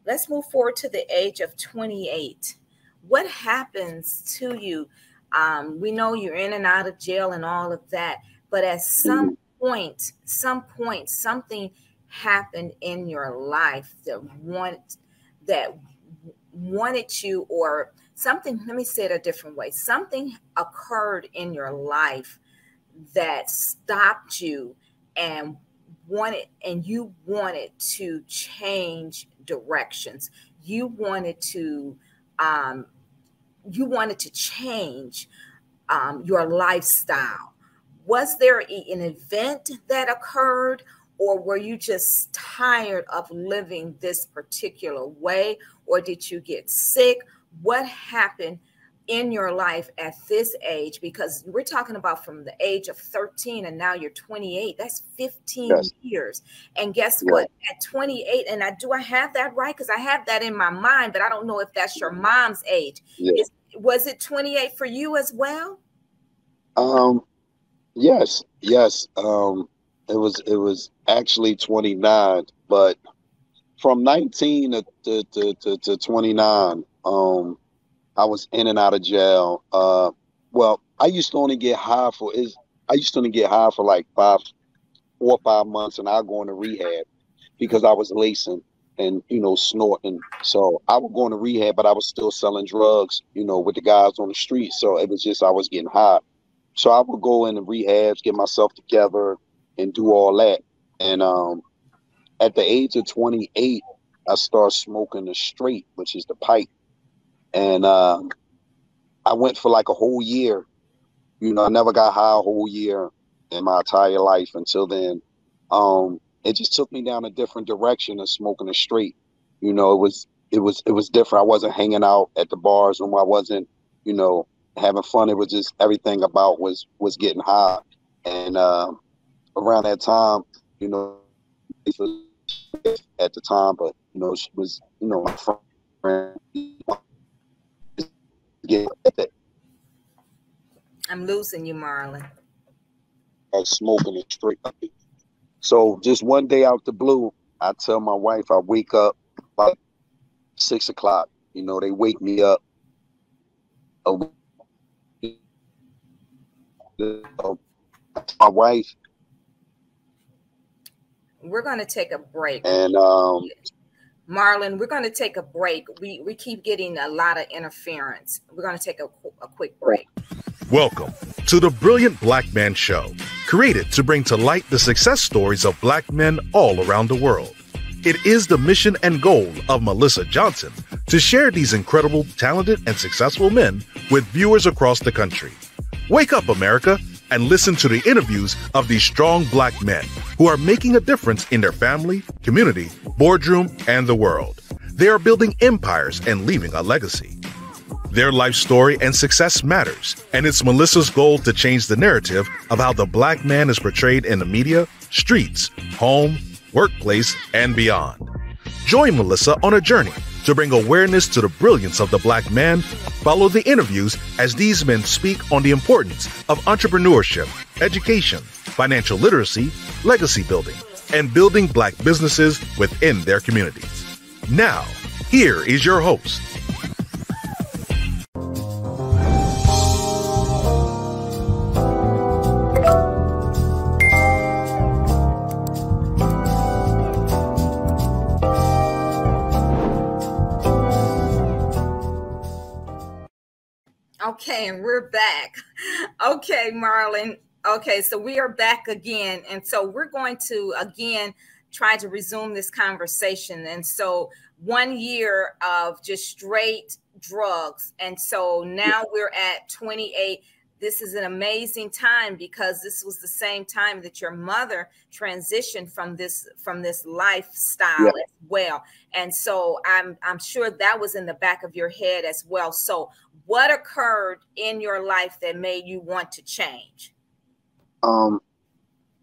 let's move forward to the age of 28. What happens to you? Um, we know you're in and out of jail and all of that, but at some mm-hmm. point, some point, something happened in your life that want that wanted you or something let me say it a different way something occurred in your life that stopped you and wanted and you wanted to change directions you wanted to um, you wanted to change um, your lifestyle. Was there an event that occurred, or were you just tired of living this particular way or did you get sick what happened in your life at this age because we're talking about from the age of 13 and now you're 28 that's 15 yes. years and guess yeah. what at 28 and i do i have that right because i have that in my mind but i don't know if that's your mom's age yeah. Is, was it 28 for you as well um yes yes um it was it was actually 29 but from 19 to, to, to, to 29 um I was in and out of jail. Uh, well, I used to only get high for is I used to only get high for like five, four or five months, and I go into rehab because I was lacing and you know snorting. So I would go into rehab, but I was still selling drugs, you know, with the guys on the street. So it was just I was getting high. So I would go into rehabs, get myself together, and do all that. And um, at the age of 28, I started smoking the straight, which is the pipe and uh, I went for like a whole year. You know, I never got high a whole year in my entire life until then. Um, it just took me down a different direction of smoking a straight. You know, it was it was it was different. I wasn't hanging out at the bars and I wasn't, you know, having fun. It was just everything about was was getting high. And uh, around that time, you know, at the time, but you know, she was, you know, my friend get it. I'm losing you, Marlon. I smoking it straight. So just one day out the blue, I tell my wife I wake up about six o'clock. You know, they wake me up. My wife. We're gonna take a break. And um Marlon, we're going to take a break. We, we keep getting a lot of interference. We're going to take a, a quick break. Welcome to the Brilliant Black Man Show, created to bring to light the success stories of black men all around the world. It is the mission and goal of Melissa Johnson to share these incredible, talented, and successful men with viewers across the country. Wake up, America, and listen to the interviews of these strong black men who are making a difference in their family, community, boardroom, and the world. They are building empires and leaving a legacy. Their life story and success matters, and it's Melissa's goal to change the narrative of how the black man is portrayed in the media, streets, home, workplace, and beyond. Join Melissa on a journey to bring awareness to the brilliance of the black man, follow the interviews as these men speak on the importance of entrepreneurship, education, financial literacy, legacy building, and building black businesses within their communities. Now, here is your host, Okay, and we're back. Okay, Marlon. Okay, so we are back again. And so we're going to again try to resume this conversation. And so one year of just straight drugs. And so now we're at 28 this is an amazing time because this was the same time that your mother transitioned from this from this lifestyle yeah. as well and so i'm i'm sure that was in the back of your head as well so what occurred in your life that made you want to change um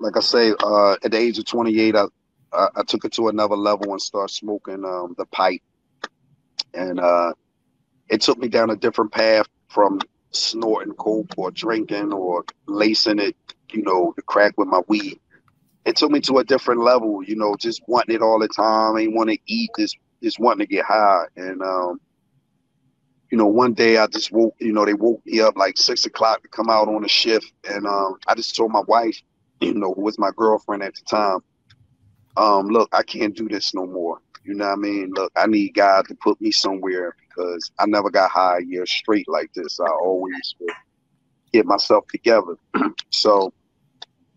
like i say uh at the age of 28 i i, I took it to another level and started smoking um the pipe and uh it took me down a different path from snorting coke or drinking or lacing it, you know, the crack with my weed. It took me to a different level, you know, just wanting it all the time. I ain't want to eat, just just wanting to get high. And um, you know, one day I just woke, you know, they woke me up like six o'clock to come out on a shift, and um, I just told my wife, you know, who was my girlfriend at the time, um, look, I can't do this no more. You know what I mean? Look, I need God to put me somewhere because I never got high a year straight like this. I always would get myself together. so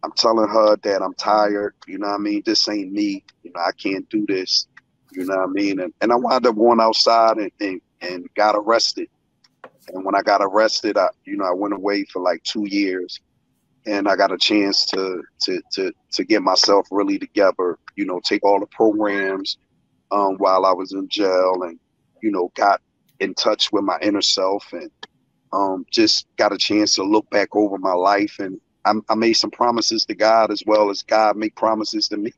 I'm telling her that I'm tired. You know what I mean? This ain't me. You know, I can't do this. You know what I mean? And, and I wound up going outside and, and, and got arrested. And when I got arrested, I, you know, I went away for like two years. and I got a chance to to to to get myself really together. You know, take all the programs um, while I was in jail, and you know, got in touch with my inner self, and um, just got a chance to look back over my life, and I, I, made some promises to God as well as God make promises to me,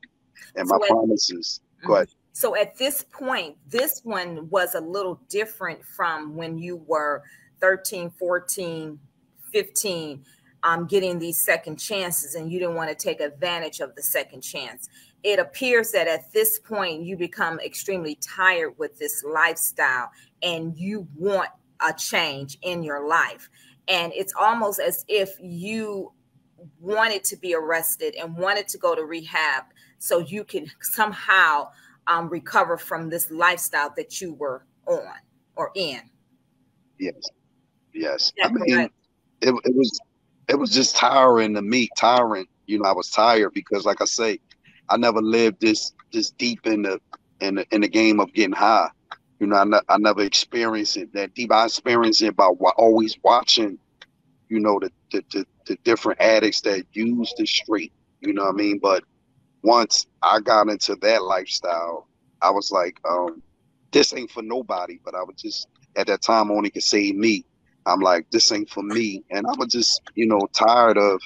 and my promises. Go ahead. So at this point, this one was a little different from when you were 13, 14, 15 um, getting these second chances and you didn't want to take advantage of the second chance. It appears that at this point you become extremely tired with this lifestyle and you want a change in your life. And it's almost as if you wanted to be arrested and wanted to go to rehab so you can somehow um, recover from this lifestyle that you were on or in. Yes. Yes. I mean, it, it was it was just tiring to me, tiring. You know, I was tired because, like I say, I never lived this this deep in the in the, in the game of getting high. You know, I, ne- I never experienced it that deep. I experienced it by wa- always watching, you know, the, the, the the different addicts that use the street. You know what I mean? But once I got into that lifestyle, I was like, um, this ain't for nobody. But I was just at that time only could save me. I'm like, this ain't for me. And I was just, you know, tired of,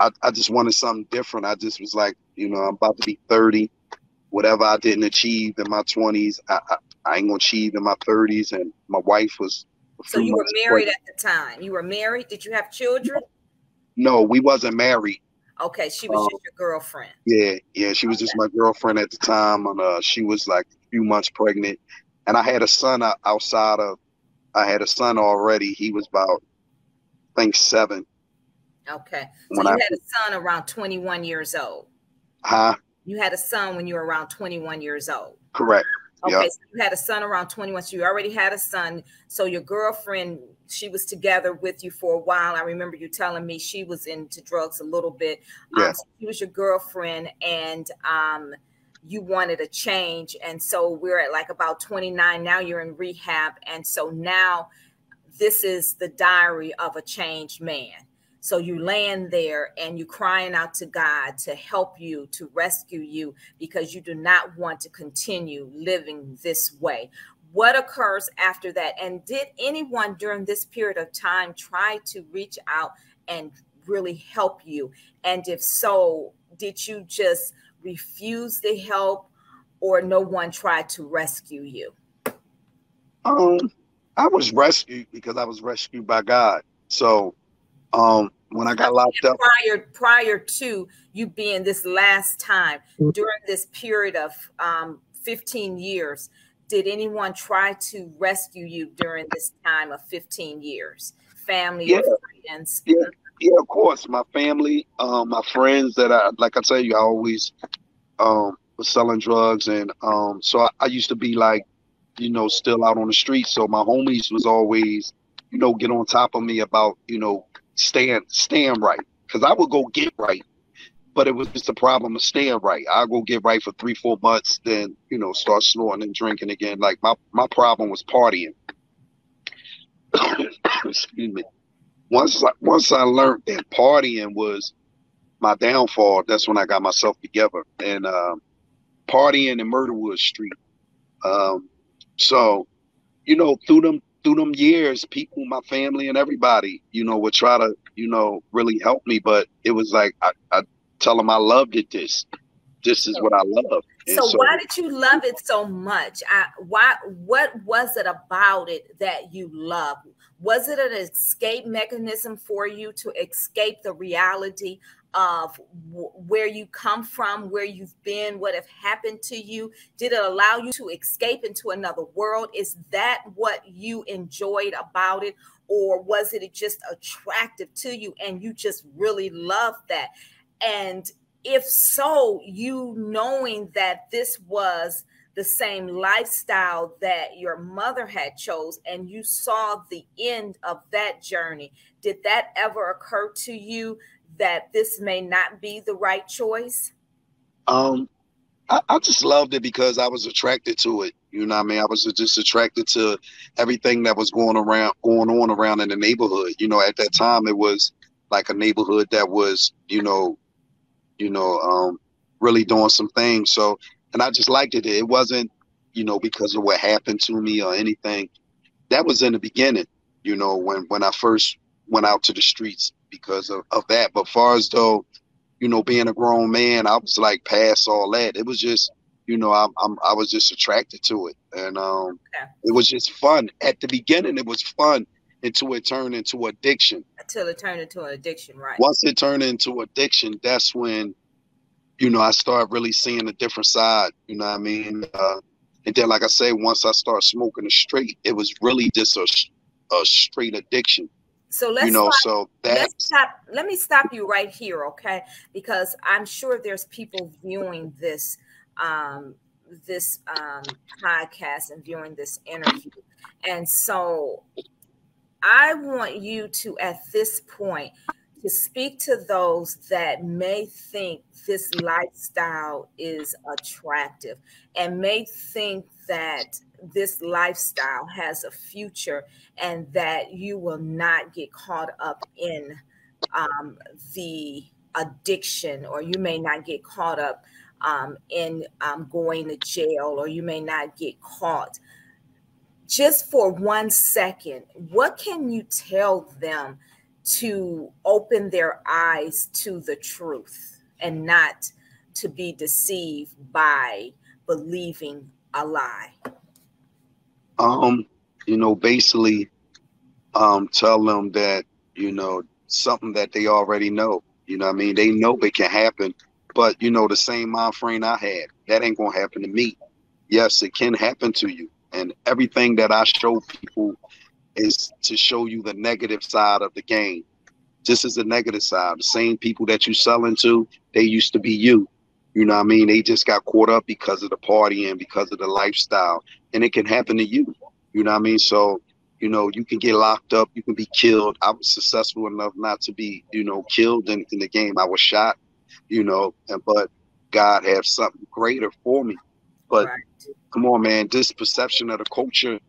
I, I just wanted something different. I just was like, you know, I'm about to be 30. Whatever I didn't achieve in my 20s, I, I, I ain't gonna achieve in my 30s. And my wife was. So you were married pregnant. at the time. You were married. Did you have children? No, we wasn't married. Okay, she was um, just your girlfriend. Yeah, yeah, she was okay. just my girlfriend at the time, and uh, she was like a few months pregnant, and I had a son outside of I had a son already. He was about, I think, seven. Okay. So when you I, had a son around 21 years old. Huh? You had a son when you were around 21 years old. Correct. Okay, yep. so you had a son around 21. So you already had a son. So your girlfriend, she was together with you for a while. I remember you telling me she was into drugs a little bit. Yeah. Um, so she was your girlfriend, and um, you wanted a change. And so we're at like about 29. Now you're in rehab. And so now this is the diary of a changed man. So you land there and you're crying out to God to help you, to rescue you, because you do not want to continue living this way. What occurs after that? And did anyone during this period of time try to reach out and really help you? And if so, did you just refuse the help or no one tried to rescue you? Um, I was rescued because I was rescued by God. So, um, when I got locked up prior prior to you being this last time mm-hmm. during this period of um, 15 years, did anyone try to rescue you during this time of 15 years? Family yeah. or friends? Yeah yeah, of course, my family, um, my friends that I like. I tell you, I always um, was selling drugs, and um, so I, I, used to be like, you know, still out on the street. So my homies was always, you know, get on top of me about, you know, staying staying right, because I would go get right, but it was just a problem of staying right. I go get right for three, four months, then you know, start snorting and drinking again. Like my my problem was partying. Excuse me once once I learned that partying was my downfall, that's when I got myself together and um, partying in Murderwood Street. Um, so, you know, through them through them years, people, my family, and everybody, you know, would try to, you know, really help me. But it was like I, I tell them I loved it. This, this is what I love. So, so, why did you love it so much? I, why? What was it about it that you loved? Was it an escape mechanism for you to escape the reality of w- where you come from, where you've been, what have happened to you? Did it allow you to escape into another world? Is that what you enjoyed about it? Or was it just attractive to you and you just really loved that? And if so, you knowing that this was the same lifestyle that your mother had chose and you saw the end of that journey did that ever occur to you that this may not be the right choice um I, I just loved it because I was attracted to it. You know what I mean? I was just attracted to everything that was going around, going on around in the neighborhood. You know, at that time it was like a neighborhood that was, you know, you know, um, really doing some things. So, and I just liked it. It wasn't, you know, because of what happened to me or anything. That was in the beginning, you know, when when I first went out to the streets because of, of that. But far as though, you know, being a grown man, I was like past all that. It was just, you know, I'm, I'm I was just attracted to it, and um, okay. it was just fun. At the beginning, it was fun until it turned into addiction. Until it turned into an addiction, right? Once it turned into addiction, that's when, you know, I started really seeing a different side. You know what I mean? Uh, and then, like I say, once I started smoking a straight, it was really just a, a straight addiction. So let's you know, stop, so let's stop. Let me stop you right here, okay? Because I'm sure there's people viewing this um, this um, podcast and viewing this interview, and so I want you to, at this point, to speak to those that may think this lifestyle is attractive and may think that this lifestyle has a future and that you will not get caught up in um, the addiction or you may not get caught up um, in um, going to jail or you may not get caught just for one second, what can you tell them to open their eyes to the truth and not to be deceived by believing a lie? Um, you know, basically, um, tell them that, you know, something that they already know. You know I mean? They know it can happen, but you know, the same mind frame I had, that ain't gonna happen to me. Yes, it can happen to you and everything that I show people is to show you the negative side of the game. This is the negative side. The same people that you selling to, they used to be you. You know what I mean? They just got caught up because of the party and because of the lifestyle. And it can happen to you. You know what I mean? So, you know, you can get locked up, you can be killed. I was successful enough not to be, you know, killed in, in the game. I was shot, you know, and but God have something greater for me. But right come on, man, this perception of the culture,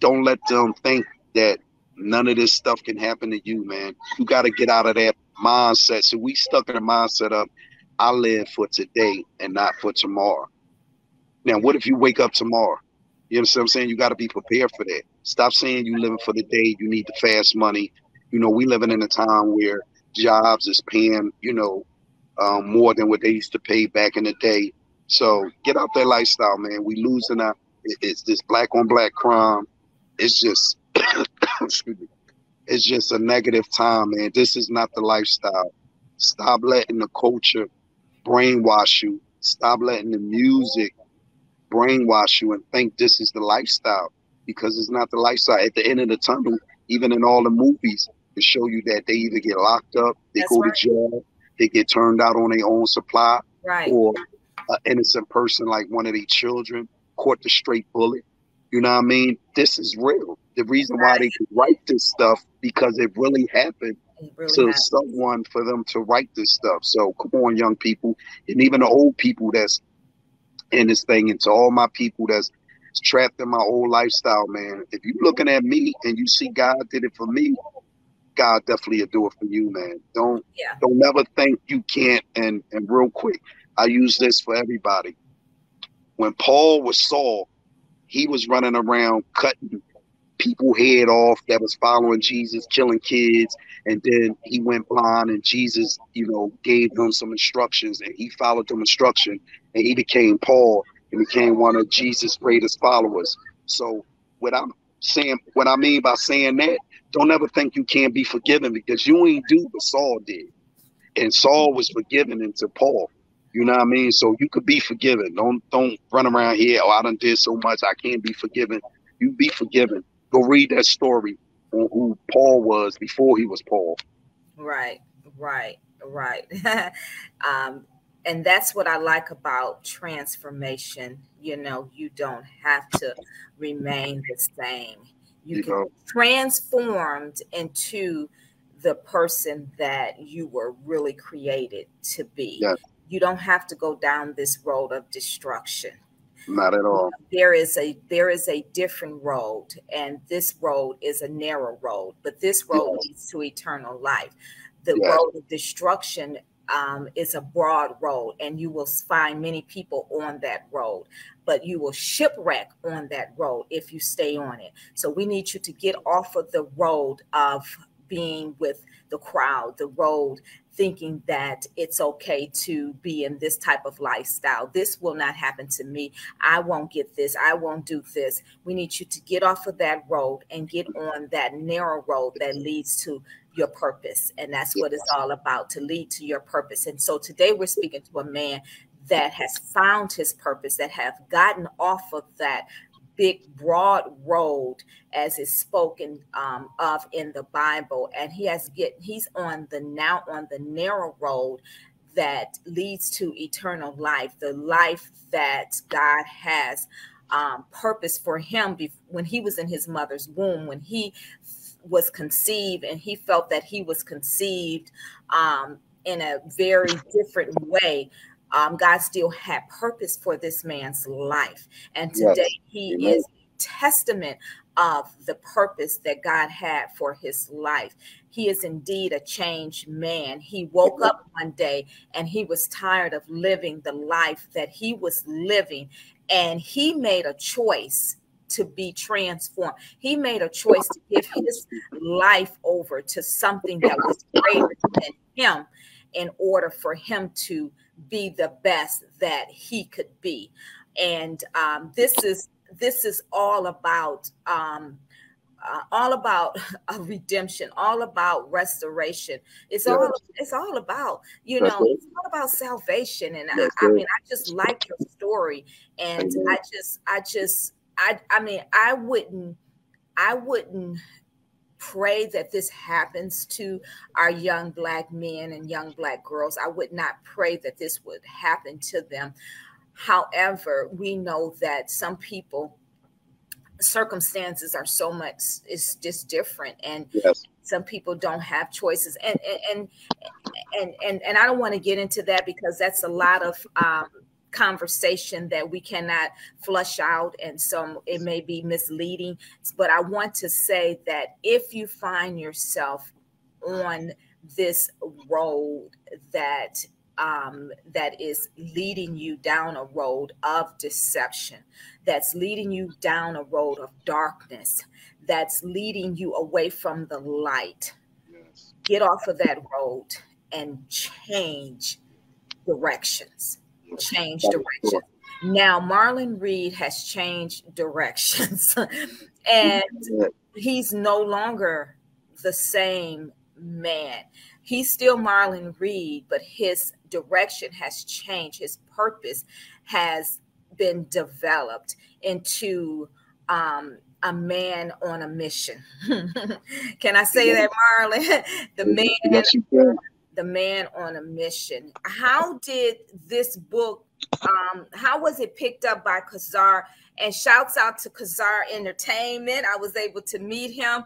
don't let them think that none of this stuff can happen to you, man. You got to get out of that mindset. So we stuck in a mindset of, I live for today and not for tomorrow. Now, what if you wake up tomorrow? You understand what I'm saying? You got to be prepared for that. Stop saying you living for the day. You need the fast money. You know, we living in a time where jobs is paying, you know, um, more than what they used to pay back in the day. So get out that lifestyle, man. We losing our it's this black on black crime. It's just excuse me. It's just a negative time, man. This is not the lifestyle. Stop letting the culture brainwash you. Stop letting the music brainwash you and think this is the lifestyle because it's not the lifestyle. At the end of the tunnel, even in all the movies, to show you that they either get locked up, they That's go right. to jail, they get turned out on their own supply, right. or an innocent person like one of these children caught the straight bullet. You know what I mean? This is real. The reason why they could write this stuff because it really happened really to someone for them to write this stuff. So come on, young people, and even the old people that's in this thing, and to all my people that's trapped in my old lifestyle, man. If you're looking at me and you see God did it for me, God definitely will do it for you, man. Don't yeah. don't never think you can't. And and real quick, I use this for everybody. When Paul was Saul, he was running around cutting people head off that was following Jesus, killing kids, and then he went blind and Jesus, you know, gave him some instructions and he followed them instruction and he became Paul and became one of Jesus' greatest followers. So what I'm saying, what I mean by saying that, don't ever think you can't be forgiven because you ain't do what Saul did. And Saul was forgiven into Paul. You know what I mean? So you could be forgiven. Don't don't run around here. Oh, I done did so much. I can't be forgiven. You be forgiven. Go read that story on who Paul was before he was Paul. Right, right, right. um, and that's what I like about transformation. You know, you don't have to remain the same. You, you can know. transformed into the person that you were really created to be. Yes you don't have to go down this road of destruction. Not at all. There is a there is a different road, and this road is a narrow road, but this road yes. leads to eternal life. The yes. road of destruction um, is a broad road, and you will find many people on that road, but you will shipwreck on that road if you stay on it. So we need you to get off of the road of being with the crowd, the road, thinking that it's okay to be in this type of lifestyle. This will not happen to me. I won't get this. I won't do this. We need you to get off of that road and get on that narrow road that leads to your purpose. And that's what it's all about to lead to your purpose. And so today we're speaking to a man that has found his purpose, that have gotten off of that big broad road as is spoken um, of in the bible. And he has get he's on the now on the narrow road that leads to eternal life the life that god has um, purpose for him when he was in his mother's womb when he was conceived and he felt that he was conceived um, in a very different way um, God still had purpose for this man's life. And today yes. he Amen. is testament of the purpose that God had for his life. He is indeed a changed man. He woke up one day and he was tired of living the life that he was living, and he made a choice to be transformed. He made a choice to give his life over to something that was greater than him in order for him to be the best that he could be. And um, this is this is all about um, uh, all about redemption, all about restoration. It's all it's all about you know it's all about salvation. And I, I, mean, I just like your story, and I just I just I I mean I wouldn't I wouldn't pray that this happens to our young black men and young black girls. I would not pray that this would happen to them. However, we know that some people circumstances are so much it's just different and yes. some people don't have choices and and and and and I don't want to get into that because that's a lot of um, conversation that we cannot flush out and some it may be misleading but i want to say that if you find yourself on this road that um, that is leading you down a road of deception, that's leading you down a road of darkness, that's leading you away from the light. Yes. Get off of that road and change directions change direction. Now, Marlon Reid has changed directions and he's no longer the same man. He's still Marlon Reid, but his direction has changed. His purpose has been developed into um, a man on a mission. can I say that, Marlon? the man the man on a mission. How did this book, um, how was it picked up by Kazar? And shouts out to Kazar Entertainment. I was able to meet him.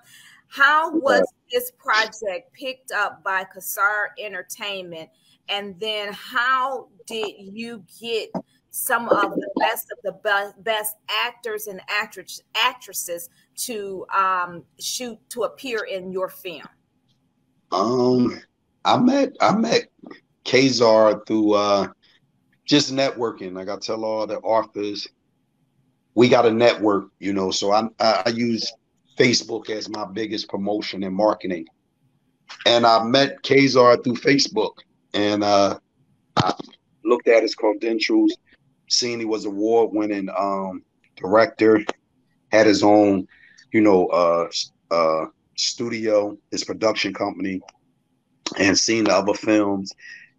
How was this project picked up by Kazar Entertainment? And then how did you get some of the best of the best actors and actress, actresses to um, shoot to appear in your film? Um, I met I met Kazar through uh, just networking. Like I tell all the authors, we got a network, you know. So I I use Facebook as my biggest promotion and marketing. And I met Kazar through Facebook, and uh, I looked at his credentials, seen he was award-winning um, director, had his own, you know, uh, uh, studio, his production company and seen the other films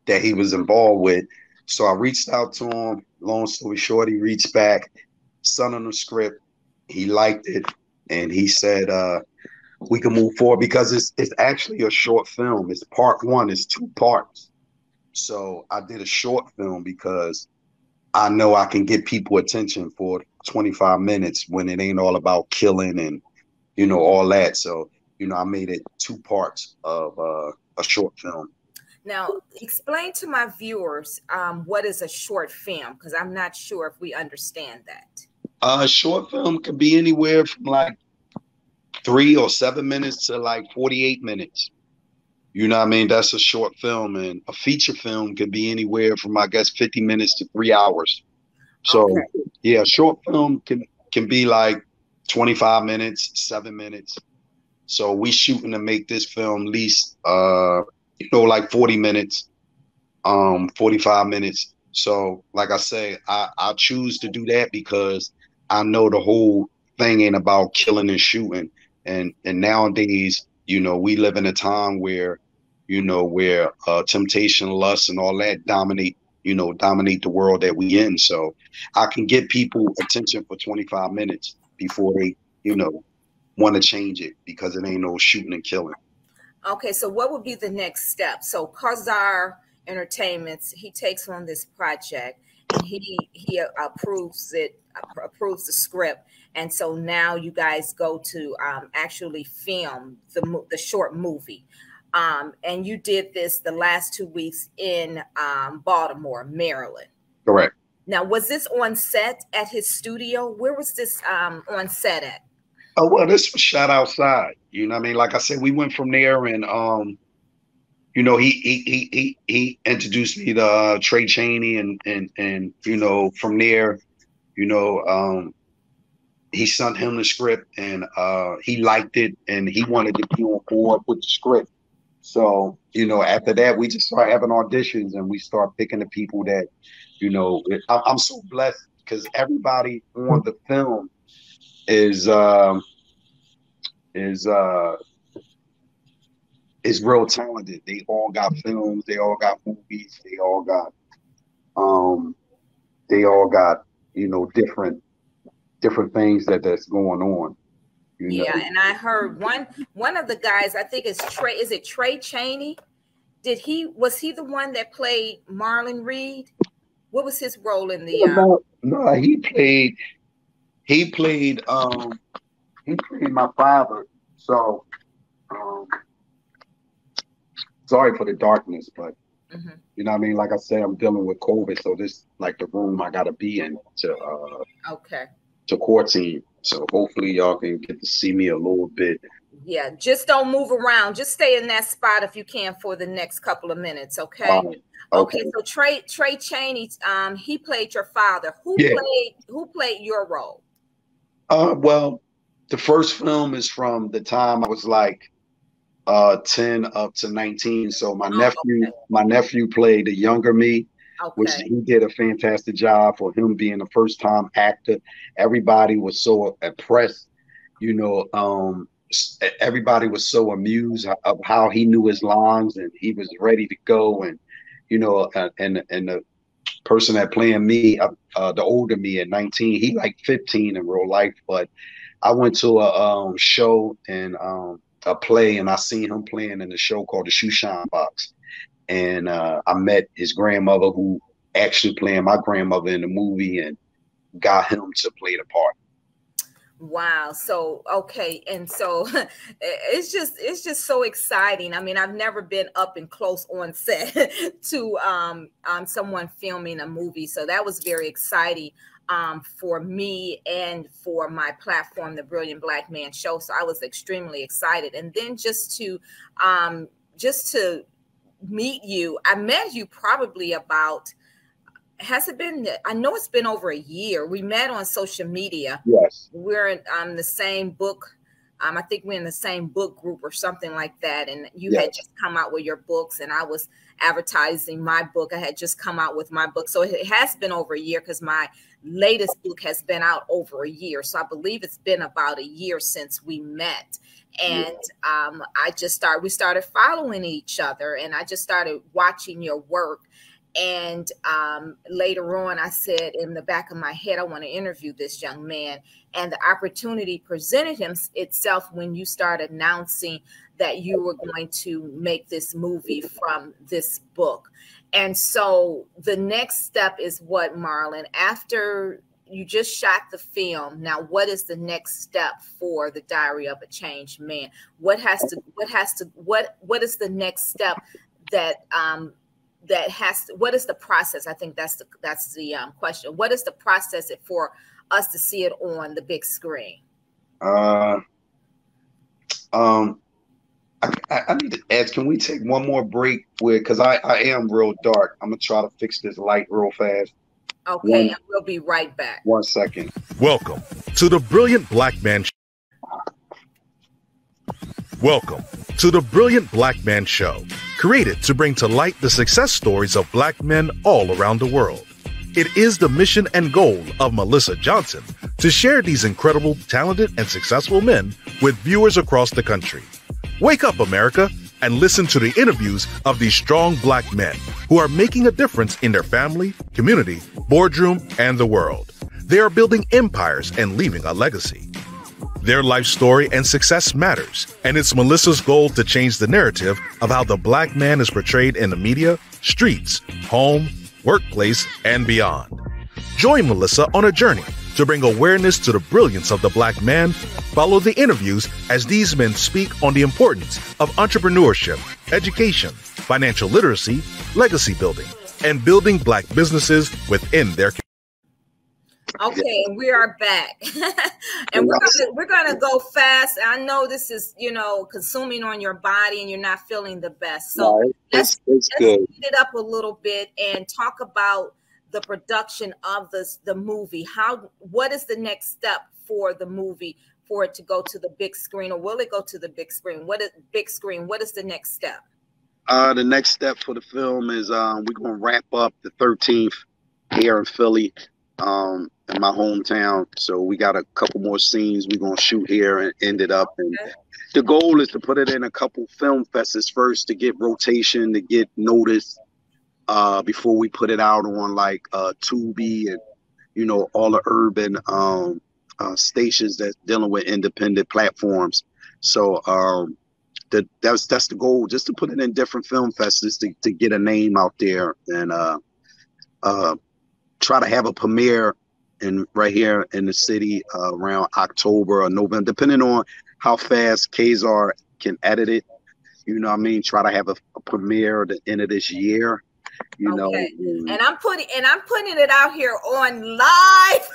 that he was involved with. So I reached out to him. Long story short, he reached back, sent him the script. He liked it, and he said uh, we can move forward because it's it's actually a short film. It's part one. It's two parts. So I did a short film because I know I can get people attention for 25 minutes when it ain't all about killing and you know all that. So you know I made it two parts of uh, a short film. Now, explain to my viewers um, what is a short film because I'm not sure if we understand that. A short film could be anywhere from like three or seven minutes to like 48 minutes. You know what I mean? That's a short film, and a feature film can be anywhere from I guess 50 minutes to three hours. So okay. yeah, short film can can be like 25 minutes, seven minutes. So we shooting to make this film least uh you know like 40 minutes, um 45 minutes. So like I say, I, I choose to do that because I know the whole thing ain't about killing and shooting. And and nowadays, you know, we live in a time where, you know, where uh temptation, lust, and all that dominate you know, dominate the world that we in. So I can get people attention for 25 minutes before they, you know, want to change it because it ain't no shooting and killing. Okay, so what would be the next step? So Kazar Entertainments, he takes on this project and he he approves it, approves the script, and so now you guys go to um, actually film the the short movie. Um, and you did this the last two weeks in um, Baltimore, Maryland. Correct. Now, was this on set at his studio? Where was this um, on set at? Oh well, this was shot outside. You know, what I mean, like I said, we went from there, and um, you know, he he he he, he introduced me to uh, Trey Cheney, and and and you know, from there, you know, um, he sent him the script, and uh, he liked it, and he wanted to be on board with the script. So, you know, after that, we just start having auditions and we start picking the people that, you know, I'm so blessed because everybody on the film is um is uh is real talented. They all got films, they all got movies, they all got um they all got, you know, different different things that that's going on. You yeah, and I heard one one of the guys, I think it's Trey, is it Trey Chaney? Did he was he the one that played Marlon Reid? What was his role in the uh... no, he played he played um he played my father. So um sorry for the darkness, but mm-hmm. you know what I mean? Like I said, I'm dealing with COVID, so this like the room I gotta be in to uh okay to quarantine. So hopefully y'all can get to see me a little bit. Yeah, just don't move around. Just stay in that spot if you can for the next couple of minutes, okay? Okay. okay. so Trey Trey Cheney, um, he played your father. Who yeah. played who played your role? Uh well, the first film is from the time I was like uh 10 up to 19. So my oh, nephew, okay. my nephew played the younger me okay. which he did a fantastic job for him being a first time actor. Everybody was so impressed, you know. Um, everybody was so amused of how he knew his lines and he was ready to go. And you know, uh, and and the person that playing me, uh, uh, the older me at 19, he like 15 in real life, but I went to a um, show and um, a play, and I seen him playing in the show called the Shoeshine Box and uh, I met his grandmother, who actually playing my grandmother in the movie, and got him to play the part. Wow. So okay, and so it's just it's just so exciting. I mean, I've never been up and close on set to um, um someone filming a movie, so that was very exciting um for me and for my platform, the Brilliant Black Man Show. So I was extremely excited, and then just to um just to meet you. I met you probably about has it been i know it's been over a year. We met on social media. Yes. We're in um, the same book um, i think we're in the same book group or something like that. And you yes. had just come out with your books and i was advertising my book. I had just come out with my book. So it has been over a year because my latest book has been out over a year. So i believe it's been about a year since we met. And um, I just started. We started following each other, and I just started watching your work. And um, later on, I said in the back of my head, I want to interview this young man. And the opportunity presented him itself when you start announcing that you were going to make this movie from this book. And so the next step is what, Marlon? After you just shot the film. Now, what is the next step for the Diary of a Changed Man? What has to what has to what what is the next step that um, that has to, what is the process? I think that's the that's the um, question. What is the process for us to see it on the big screen? Uh, um, I, I, need to ask. Can we take one more break? With because I I am real dark. I'm gonna try to fix this light real fast. Okay, one, we'll be right back. One second. Welcome to the Brilliant Black Man. Welcome to the Brilliant Black Man Show, created to bring to light the success stories of black men all around the world. It is the mission and goal of Melissa Johnson to share these incredible, talented, and successful men with viewers across the country. Wake up, America, and listen to the interviews of these strong black men who are making a difference in their family, community, boardroom, and the world. They are building empires and leaving a legacy. Their life story and success matters, and it's Melissa's goal to change the narrative of how the black man is portrayed in the media, streets, home, workplace, and beyond. Join Melissa on a journey to bring awareness to the brilliance of the black man. Follow the interviews as these men speak on the importance of entrepreneurship, education, financial literacy, legacy building, and building black businesses within their Okay, we are back, and we're gonna we're gonna go fast. I know this is you know consuming on your body, and you're not feeling the best. So no, it's, let's, it's let's speed it up a little bit and talk about the production of this the movie. How what is the next step for the movie for it to go to the big screen, or will it go to the big screen? What is big screen? What is the next step? Uh, the next step for the film is um, we're gonna wrap up the 13th here in Philly. Um, in my hometown. So we got a couple more scenes we're gonna shoot here and end it up. And the goal is to put it in a couple film fests first to get rotation, to get noticed uh, before we put it out on like uh, Tubi and you know all the urban um, uh, stations that's dealing with independent platforms. So um, that that's that's the goal, just to put it in different film fests to, to get a name out there and uh, uh, try to have a premiere in right here in the city uh, around October or November, depending on how fast Kazar can edit it. You know what I mean? Try to have a, a premiere at the end of this year. You okay. know, and, and I'm putting and I'm putting it out here on live.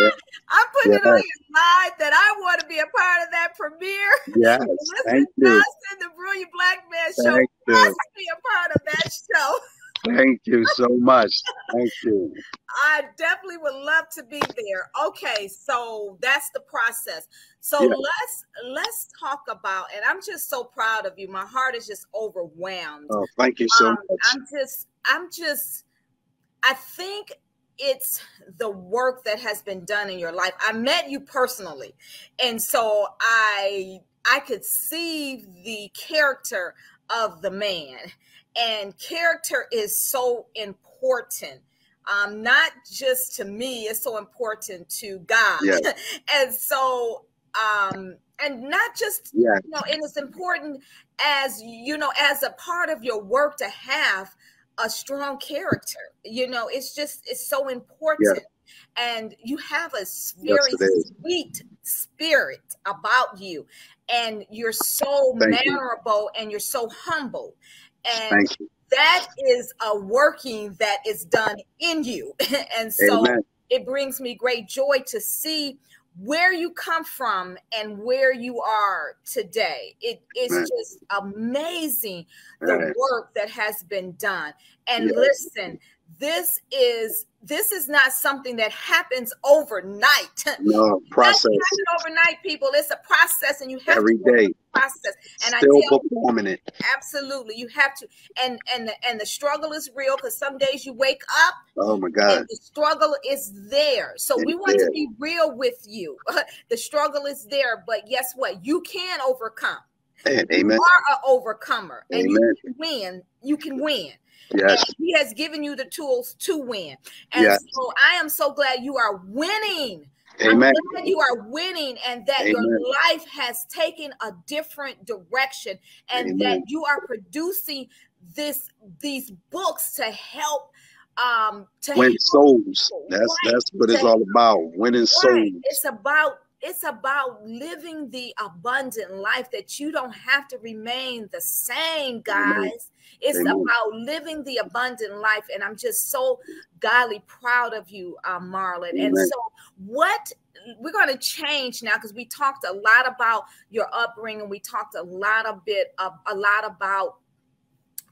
yeah. I'm putting yeah. it on your live that I want to be a part of that premiere. Yes, thank you. The Brilliant Black Man Show thank must you. be a part of that show. Thank you so much. Thank you. I definitely would love to be there. Okay, so that's the process. So yeah. let's let's talk about and I'm just so proud of you. My heart is just overwhelmed. Oh, thank you so um, much. I'm just I'm just I think it's the work that has been done in your life. I met you personally. And so I I could see the character of the man and character is so important um not just to me it's so important to god yeah. and so um and not just yeah. you know and it's important as you know as a part of your work to have a strong character you know it's just it's so important yeah. and you have a very yes, sweet spirit about you and you're so Thank mannerable you. and you're so humble and that is a working that is done in you. and so Amen. it brings me great joy to see where you come from and where you are today. It is just amazing the work that has been done. And yes. listen, this is this is not something that happens overnight. No process. overnight, people. It's a process, and you have every to day process. And still I performing it. Absolutely, you have to. And and the, and the struggle is real because some days you wake up. Oh my God! the struggle is there. So it's we want there. to be real with you. the struggle is there, but guess what? You can overcome. Amen. You are an overcomer, Amen. and you can win. You can win. Yes. And he has given you the tools to win. And yes. so I am so glad you are winning. Amen. I'm glad you are winning and that Amen. your life has taken a different direction and Amen. that you are producing this these books to help um to win souls. That's right. that's what it's all about. Winning right. souls. It's about it's about living the abundant life that you don't have to remain the same, guys. It's Amen. about living the abundant life. And I'm just so godly proud of you, uh, Marlon. Amen. And so, what we're going to change now because we talked a lot about your upbringing. We talked a lot a bit of a lot about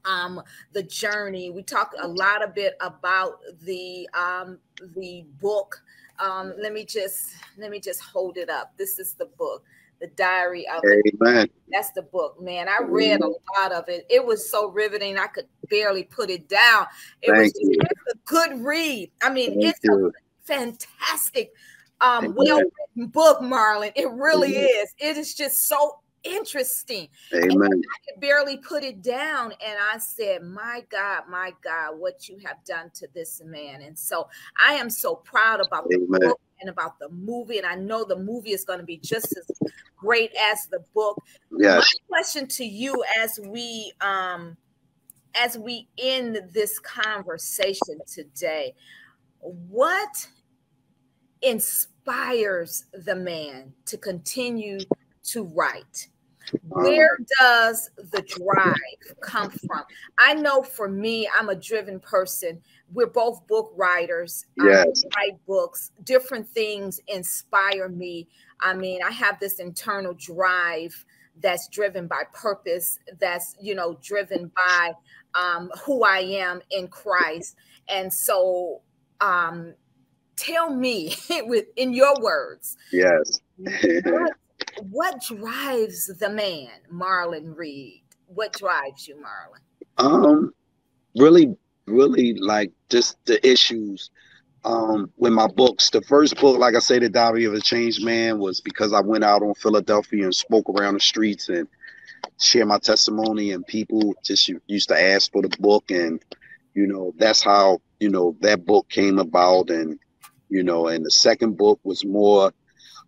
um the journey we talked a lot a bit about the um the book um let me just let me just hold it up this is the book the diary of Amen. That's the book, man. I read a lot of it. It was so riveting. I could barely put it down. It Thank was just, a good read. I mean, Thank it's you. a fantastic, um, well written book, Marlon. It really mm-hmm. is. It is just so interesting. Amen. And I could barely put it down. And I said, My God, my God, what you have done to this man. And so I am so proud about Amen. the book and about the movie. And I know the movie is going to be just as great as the book. Yes. My question to you as we um as we end this conversation today, what inspires the man to continue to write? Where does the drive come from? I know for me, I'm a driven person. We're both book writers. Yes. I write books. Different things inspire me. I mean, I have this internal drive that's driven by purpose, that's, you know, driven by um, who I am in Christ. And so um, tell me with in your words. Yes. what what drives the man, Marlon Reid? What drives you, Marlon? Um, really, really like just the issues. Um, with my books, the first book, like I say, the Diary of a Changed Man, was because I went out on Philadelphia and spoke around the streets and share my testimony, and people just used to ask for the book, and you know that's how you know that book came about, and you know, and the second book was more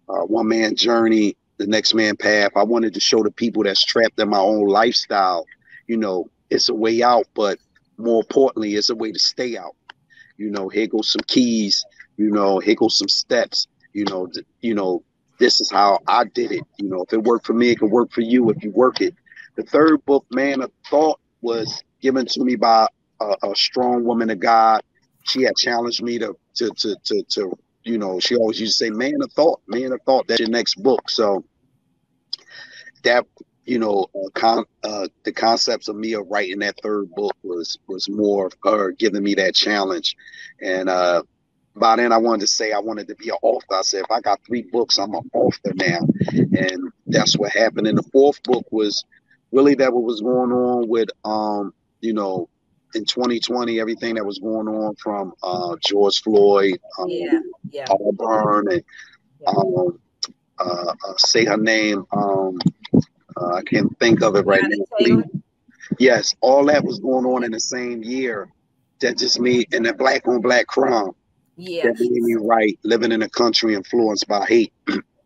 uh, one man journey the next man path. I wanted to show the people that's trapped in my own lifestyle, you know, it's a way out, but more importantly, it's a way to stay out. You know, here goes some keys, you know, here goes some steps, you know, th- you know, this is how I did it. You know, if it worked for me, it can work for you if you work it. The third book, Man of Thought, was given to me by a, a strong woman of God. She had challenged me to to to to, to you know, she always used to say, "Man of thought, man of thought." That's your next book. So that you know, uh, con- uh, the concepts of me of writing that third book was was more of her giving me that challenge, and uh, by then I wanted to say I wanted to be an author. I said if I got three books, I'm an author now, and that's what happened. And the fourth book was really that what was going on with um, you know, in 2020, everything that was going on from uh, George Floyd, um, yeah, yeah. Auburn, and um, uh, uh, say her name. Um, uh, I can't think of it right now. Yes, all that was going on in the same year. That just me and the black on black crime. Yeah, that made me right. Living in a country influenced by hate.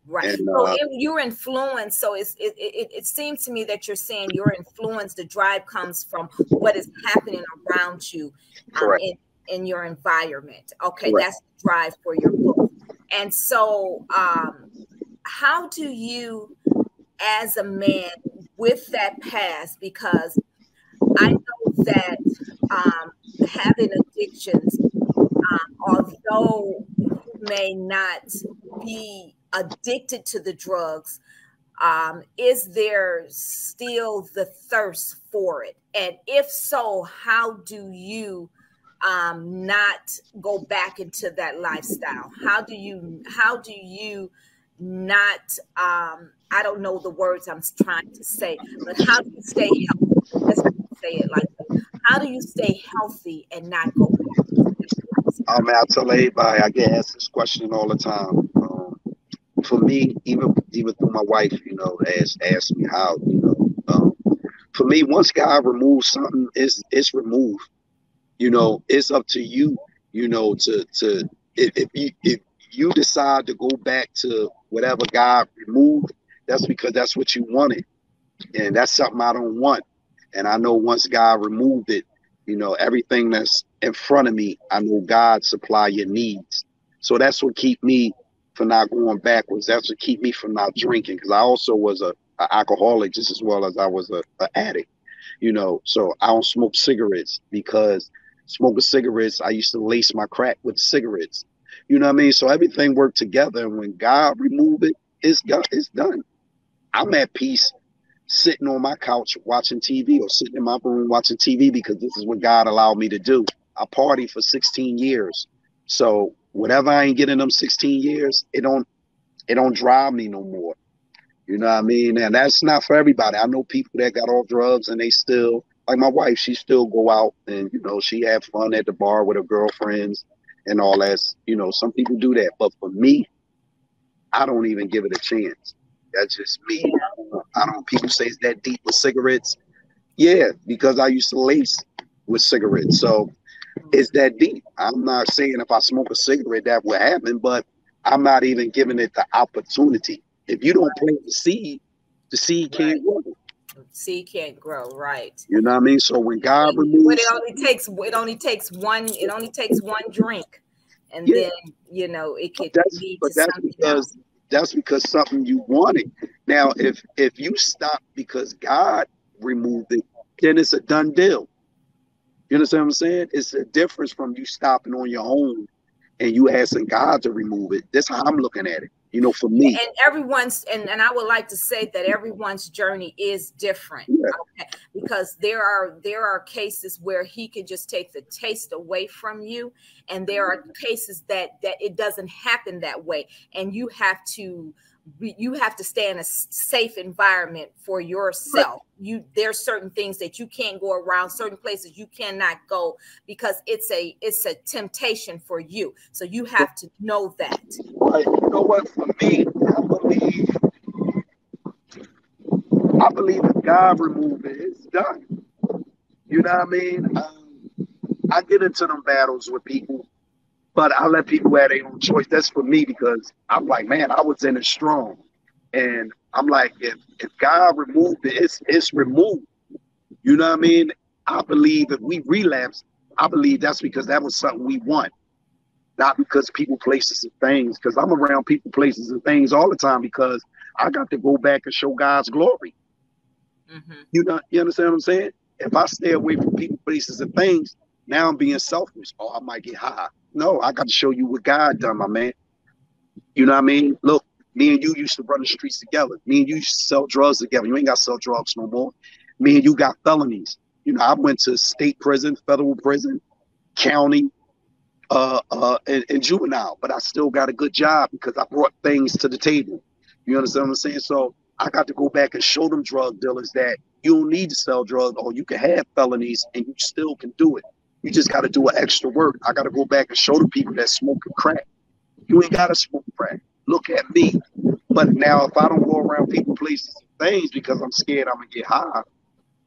Right. And, so uh, it, you're influenced. So it's, it, it, it seems to me that you're saying your influence, the drive comes from what is happening around you um, in, in your environment. Okay. Correct. That's the drive for your book. And so, um, how do you, as a man with that past, because I know that um, having addictions, um, although you may not be addicted to the drugs, um, is there still the thirst for it? And if so, how do you um, not go back into that lifestyle? How do you how do you not um, I don't know the words I'm trying to say, but how do you stay healthy? Let's say it like that. How do you stay healthy and not go back? I mean, I get asked this question all the time for me, even even through my wife, you know, has asked me how, you know, um, for me, once God removes something, it's it's removed. You know, it's up to you, you know, to to if, if you if you decide to go back to whatever God removed, that's because that's what you wanted. And that's something I don't want. And I know once God removed it, you know, everything that's in front of me, I know God supply your needs. So that's what keep me from not going backwards. That's what keep me from not drinking because I also was a, a, alcoholic just as well as I was a, a addict. You know, so I don't smoke cigarettes because smoking cigarettes, I used to lace my crack with cigarettes. You know what I mean? So everything worked together. And when God removed it, it's done. It's done. I'm at peace sitting on my couch watching TV or sitting in my room watching TV because this is what God allowed me to do. I party for 16 years. So whatever I ain't getting them 16 years, it don't it don't drive me no more. You know what I mean? And that's not for everybody. I know people that got off drugs and they still like my wife, she still go out and you know, she have fun at the bar with her girlfriends and all that. You know, some people do that. But for me, I don't even give it a chance. That's just me. I don't. People say it's that deep with cigarettes. Yeah, because I used to lace with cigarettes, so it's that deep. I'm not saying if I smoke a cigarette that will happen, but I'm not even giving it the opportunity. If you don't plant the seed, the seed can't grow. Seed can't grow, right? You know what I mean? So when God removes, but it only takes it only takes one it only takes one drink, and yeah. then you know it could lead to something because else that's because something you wanted. Now, if if you stop because God removed it, then it's a done deal. You understand what I'm saying? It's a difference from you stopping on your own and you asking God to remove it. That's how I'm looking at it you know for me and everyone's and, and i would like to say that everyone's journey is different yeah. okay? because there are there are cases where he can just take the taste away from you and there are cases that that it doesn't happen that way and you have to you have to stay in a safe environment for yourself. You there's certain things that you can't go around certain places you cannot go because it's a it's a temptation for you. So you have to know that. Right. You know what? For me i believe i believe if god remove it. It's done. You know what i mean? Um, i get into them battles with people but I let people have their own choice. That's for me because I'm like, man, I was in it strong. And I'm like, if, if God removed it, it's it's removed. You know what I mean? I believe if we relapse, I believe that's because that was something we want. Not because people, places, and things. Because I'm around people, places, and things all the time because I got to go back and show God's glory. Mm-hmm. You know, you understand what I'm saying? If I stay away from people, places, and things, now I'm being selfish. Oh, I might get high. No, I got to show you what God done, my man. You know what I mean? Look, me and you used to run the streets together. Me and you used to sell drugs together. You ain't got to sell drugs no more. Me and you got felonies. You know, I went to state prison, federal prison, county, uh, uh, and, and juvenile, but I still got a good job because I brought things to the table. You understand what I'm saying? So I got to go back and show them drug dealers that you don't need to sell drugs or you can have felonies and you still can do it. You just got to do an extra work. I got to go back and show the people that smoking crack. You ain't got to smoke crack. Look at me. But now, if I don't go around people, places, and things because I'm scared I'm gonna get high,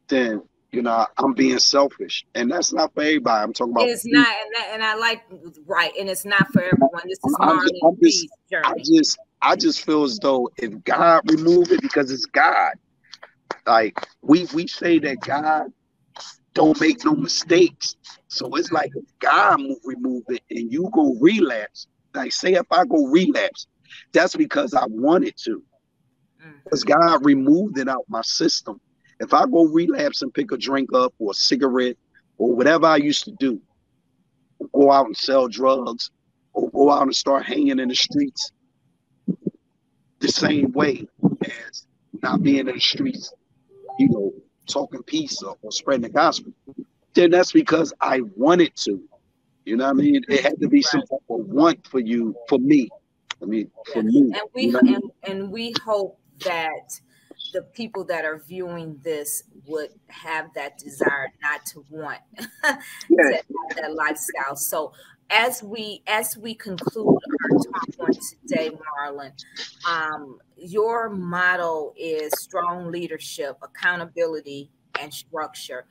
then you know I'm being selfish, and that's not for everybody. I'm talking about. It's not, and, that, and I like right, and it's not for everyone. This is Marlon I'm just, journey. I just, I just feel as though if God remove it because it's God, like we we say that God don't make no mistakes. So it's like if God move, remove it and you go relapse. Like say if I go relapse, that's because I wanted to. Because mm. God removed it out my system. If I go relapse and pick a drink up or a cigarette or whatever I used to do, go out and sell drugs or go out and start hanging in the streets the same way as not being in the streets, you know, talking peace or, or spreading the gospel, then that's because I wanted to. You know what I mean? It had to be some type of want for you, for me. I mean, for me. And we you know? and, and we hope that the people that are viewing this would have that desire not to want to that lifestyle. So as we as we conclude our talk on today, Marlon, um, your motto is strong leadership, accountability, and structure.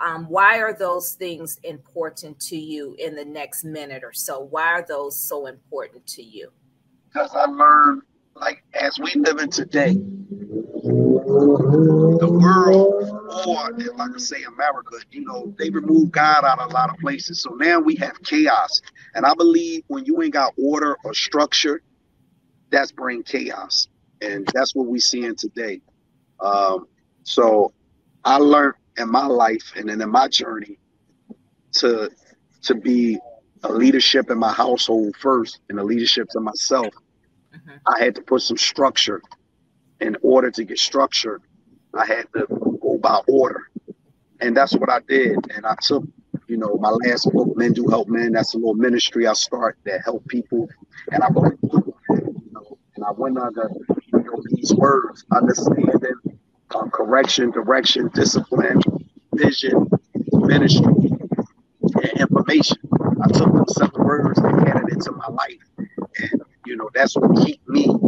Um, why are those things important to you in the next minute or so? Why are those so important to you? Because I learned, like, as we live in today, the world, or if I say America, you know, they removed God out of a lot of places. So now we have chaos. And I believe when you ain't got order or structure, that's bring chaos. And that's what we're seeing today. Um, so I learned in my life and then in my journey to to be a leadership in my household first and a leadership to myself, mm-hmm. I had to put some structure. In order to get structured, I had to go by order. And that's what I did. And I took, you know, my last book, Men Do Help Men, that's a little ministry I start that help people. And I wrote you know, and I went under you know, these words, understanding, um, correction, direction, discipline, vision, ministry, and information. I took those seven words and added it to my life. And, you know, that's what keep me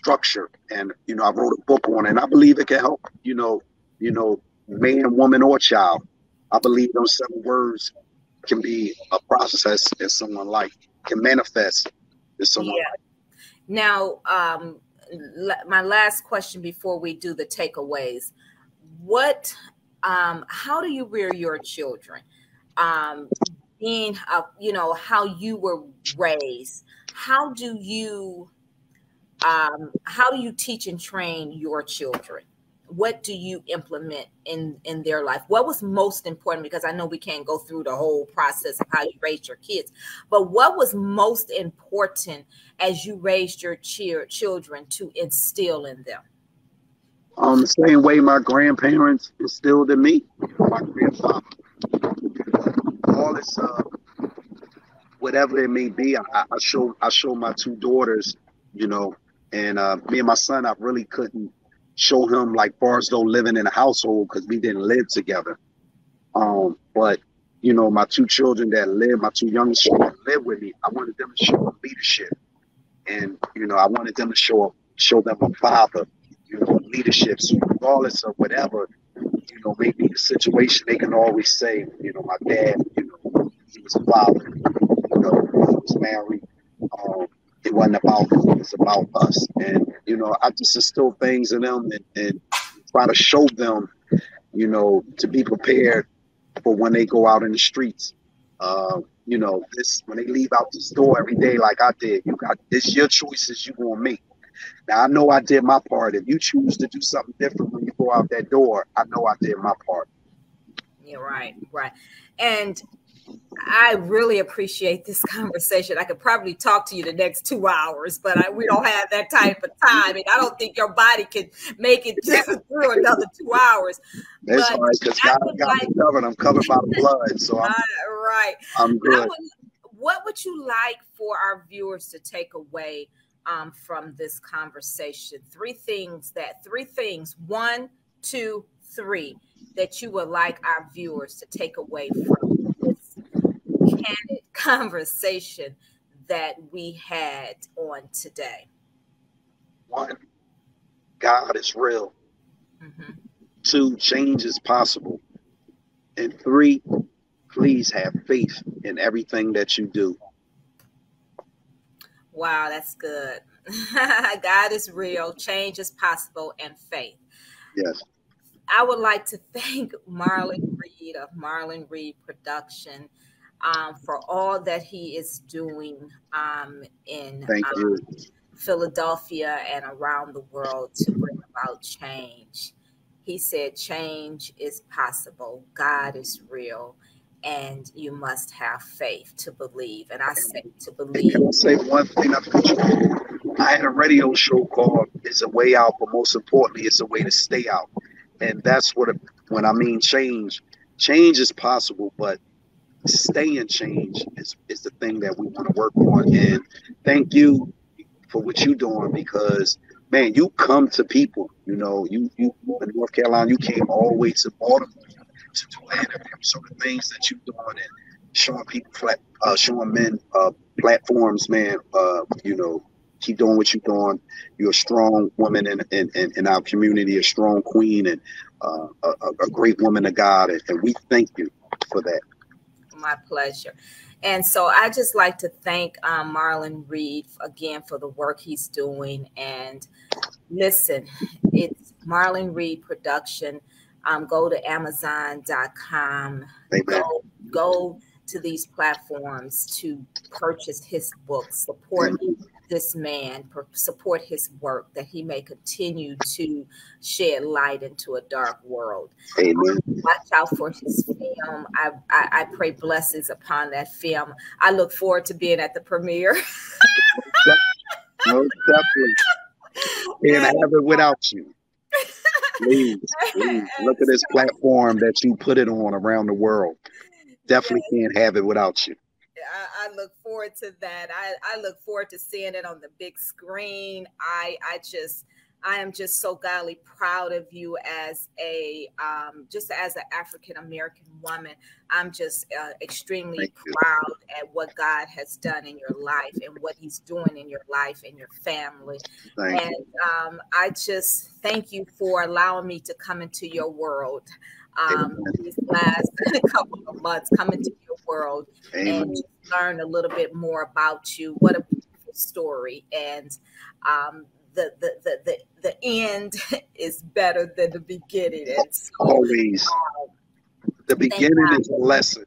structured. And, you know, I wrote a book on it and I believe it can help, you know, you know, man, woman, or child. I believe those seven words can be a process as someone like can manifest as someone yeah. like. Now, um, my last question before we do the takeaways: What, um, how do you rear your children? Um, being, uh, you know, how you were raised. How do you, um, how do you teach and train your children? what do you implement in in their life? What was most important? Because i know we can't go through the whole process of how you raised your kids but what was most important as you raised your ch- children to instill in them? Um the same way my grandparents instilled in me. My grandfather. All this uh whatever it may be I, I show i show my two daughters you know and uh me and my son i really couldn't show him like though living in a household because we didn't live together. Um, but you know, my two children that live, my two youngest children live with me, I wanted them to show leadership. And, you know, I wanted them to show show them a father, you know, leadership. So regardless of whatever, you know, maybe the situation, they can always say, you know, my dad, you know, he was a father, you know, he was married. Um, it wasn't about it was about us. And you know, I just instill things in them and, and try to show them, you know, to be prepared for when they go out in the streets. Uh, you know, this when they leave out the store every day like I did, you got this your choices you gonna make. Now I know I did my part. If you choose to do something different when you go out that door, I know I did my part. Yeah, right, right. And I really appreciate this conversation. I could probably talk to you the next two hours, but I, we don't have that type of time, and I don't think your body can make it through another two hours. That's but all right, because God got like, me covered. I'm covered by the blood, so I'm, right. I'm good. Would, what would you like for our viewers to take away um, from this conversation? Three things that three things. One, two, three that you would like our viewers to take away from candid conversation that we had on today? One, God is real. Mm-hmm. Two, change is possible. And three, please have faith in everything that you do. Wow, that's good. God is real, change is possible, and faith. Yes. I would like to thank Marlon Reid of Marlon Reid Production um, for all that he is doing um, in um, Philadelphia and around the world to bring about change. He said, Change is possible, God is real, and you must have faith to believe. And I say to believe. Can I say one thing? I had a radio show called "Is a Way Out," but most importantly, it's a way to stay out. And that's what when I mean change. Change is possible, but stay and change is, is the thing that we want to work on. And thank you for what you're doing because man, you come to people, you know, you you in North Carolina, you came all the way to Baltimore to do interviews. So the things that you're doing and showing people flat uh, showing men uh, platforms, man, uh, you know, keep doing what you're doing. You're a strong woman in in, in, in our community, a strong queen and uh, a, a, great woman of God, and we thank you for that my pleasure. And so I just like to thank um, Marlon Reid again for the work he's doing. And listen, it's Marlon Reid Production. Um, go to Amazon.com. Go, go to these platforms to purchase his book. Support this man, support his work, that he may continue to shed light into a dark world. Amen. Watch out for his film. I, I, I pray blessings upon that film. I look forward to being at the premiere. Most definitely. Can't have it without you. Please, please look at this platform that you put it on around the world. Definitely can't have it without you. I, I, look forward to that. I, I look forward to seeing it on the big screen. I I just I am just so godly proud of you as a um, just as an African American woman. I'm just uh, extremely thank proud you. at what God has done in your life and what He's doing in your life and your family. Thank and um, I just thank you for allowing me to come into your world um, these last couple of months, come into your world Amen. and learn a little bit more about you. What a beautiful story and um, the, the the the the end is better than the beginning. And so, Always. Um, the beginning is a lesson.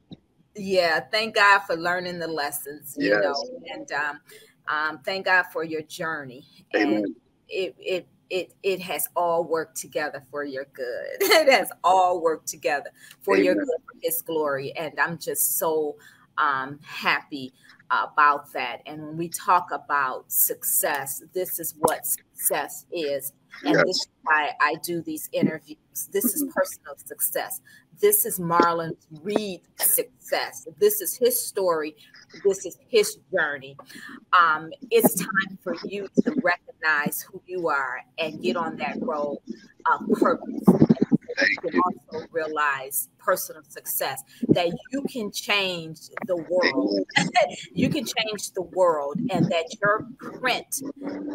Yeah, thank God for learning the lessons, you yes. know, and um, um, thank God for your journey. Amen. And it it it it has all worked together for your good. it has all worked together for Amen. your good, for His glory, and I'm just so um, happy about that. And when we talk about success, this is what success is. And yes. this is why I do these interviews. This is personal success. This is Marlon Reid's success. This is his story. This is his journey. Um, it's time for you to recognize who you are and get on that road of purpose you can also realize personal success that you can change the world. you can change the world, and that your print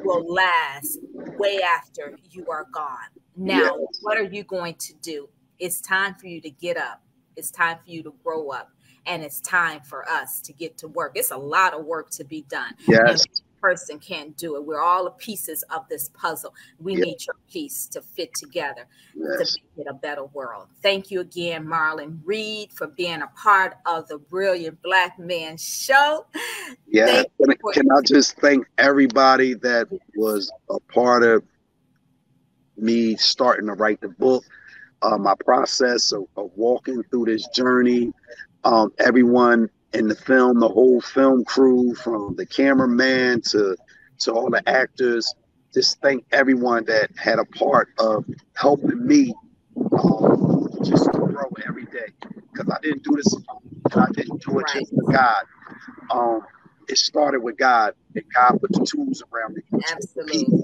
will last way after you are gone. Now, yes. what are you going to do? It's time for you to get up. It's time for you to grow up and it's time for us to get to work. It's a lot of work to be done. Yes person can't do it. We're all the pieces of this puzzle. We yes. need your piece to fit together yes. to make it a better world. Thank you again, Marlon Reid, for being a part of the Brilliant Black Man Show. Yeah, can, can I just thank everybody that was a part of me starting to write the book, uh, my process of, of walking through this journey. Um, everyone in the film, the whole film crew, from the cameraman to to all the actors. Just thank everyone that had a part of helping me um, just to grow every day. Because I didn't do this I didn't do it right. just for God. Um, it started with God, and God put the tools around me. Absolutely.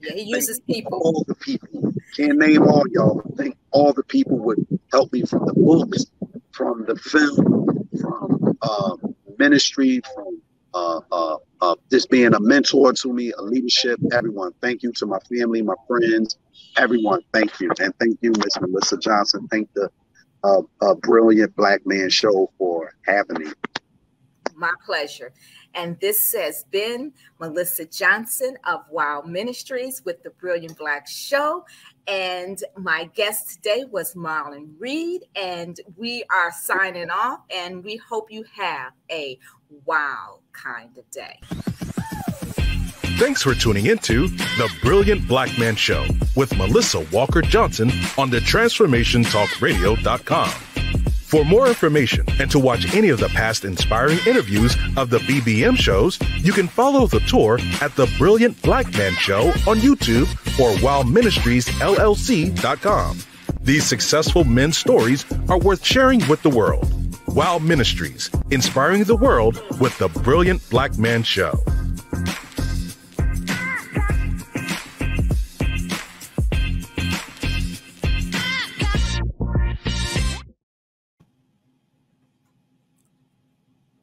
Yeah, He uses people. All the people. Can't name all y'all. Thank all the people would help me from the books, from the film, uh, ministry, from uh, uh, uh, just being a mentor to me, a leadership. Everyone, thank you to my family, my friends, everyone. Thank you, and thank you, Miss Melissa Johnson. Thank the uh, uh, Brilliant Black Man Show for having me. My pleasure. And this has been Melissa Johnson of Wow Ministries with the Brilliant Black Show. And my guest today was Marlon Reid. And we are signing off. And we hope you have a wow kind of day. Thanks for tuning into the Brilliant Black Man Show with Melissa Walker Johnson on the TransformationTalkRadio.com. For more information and to watch any of the past inspiring interviews of the BBM shows, you can follow the tour at the Brilliant Black Man Show on YouTube or WowMinistriesLLC.com. These successful men's stories are worth sharing with the world. Wow Ministries, inspiring the world with the Brilliant Black Man Show.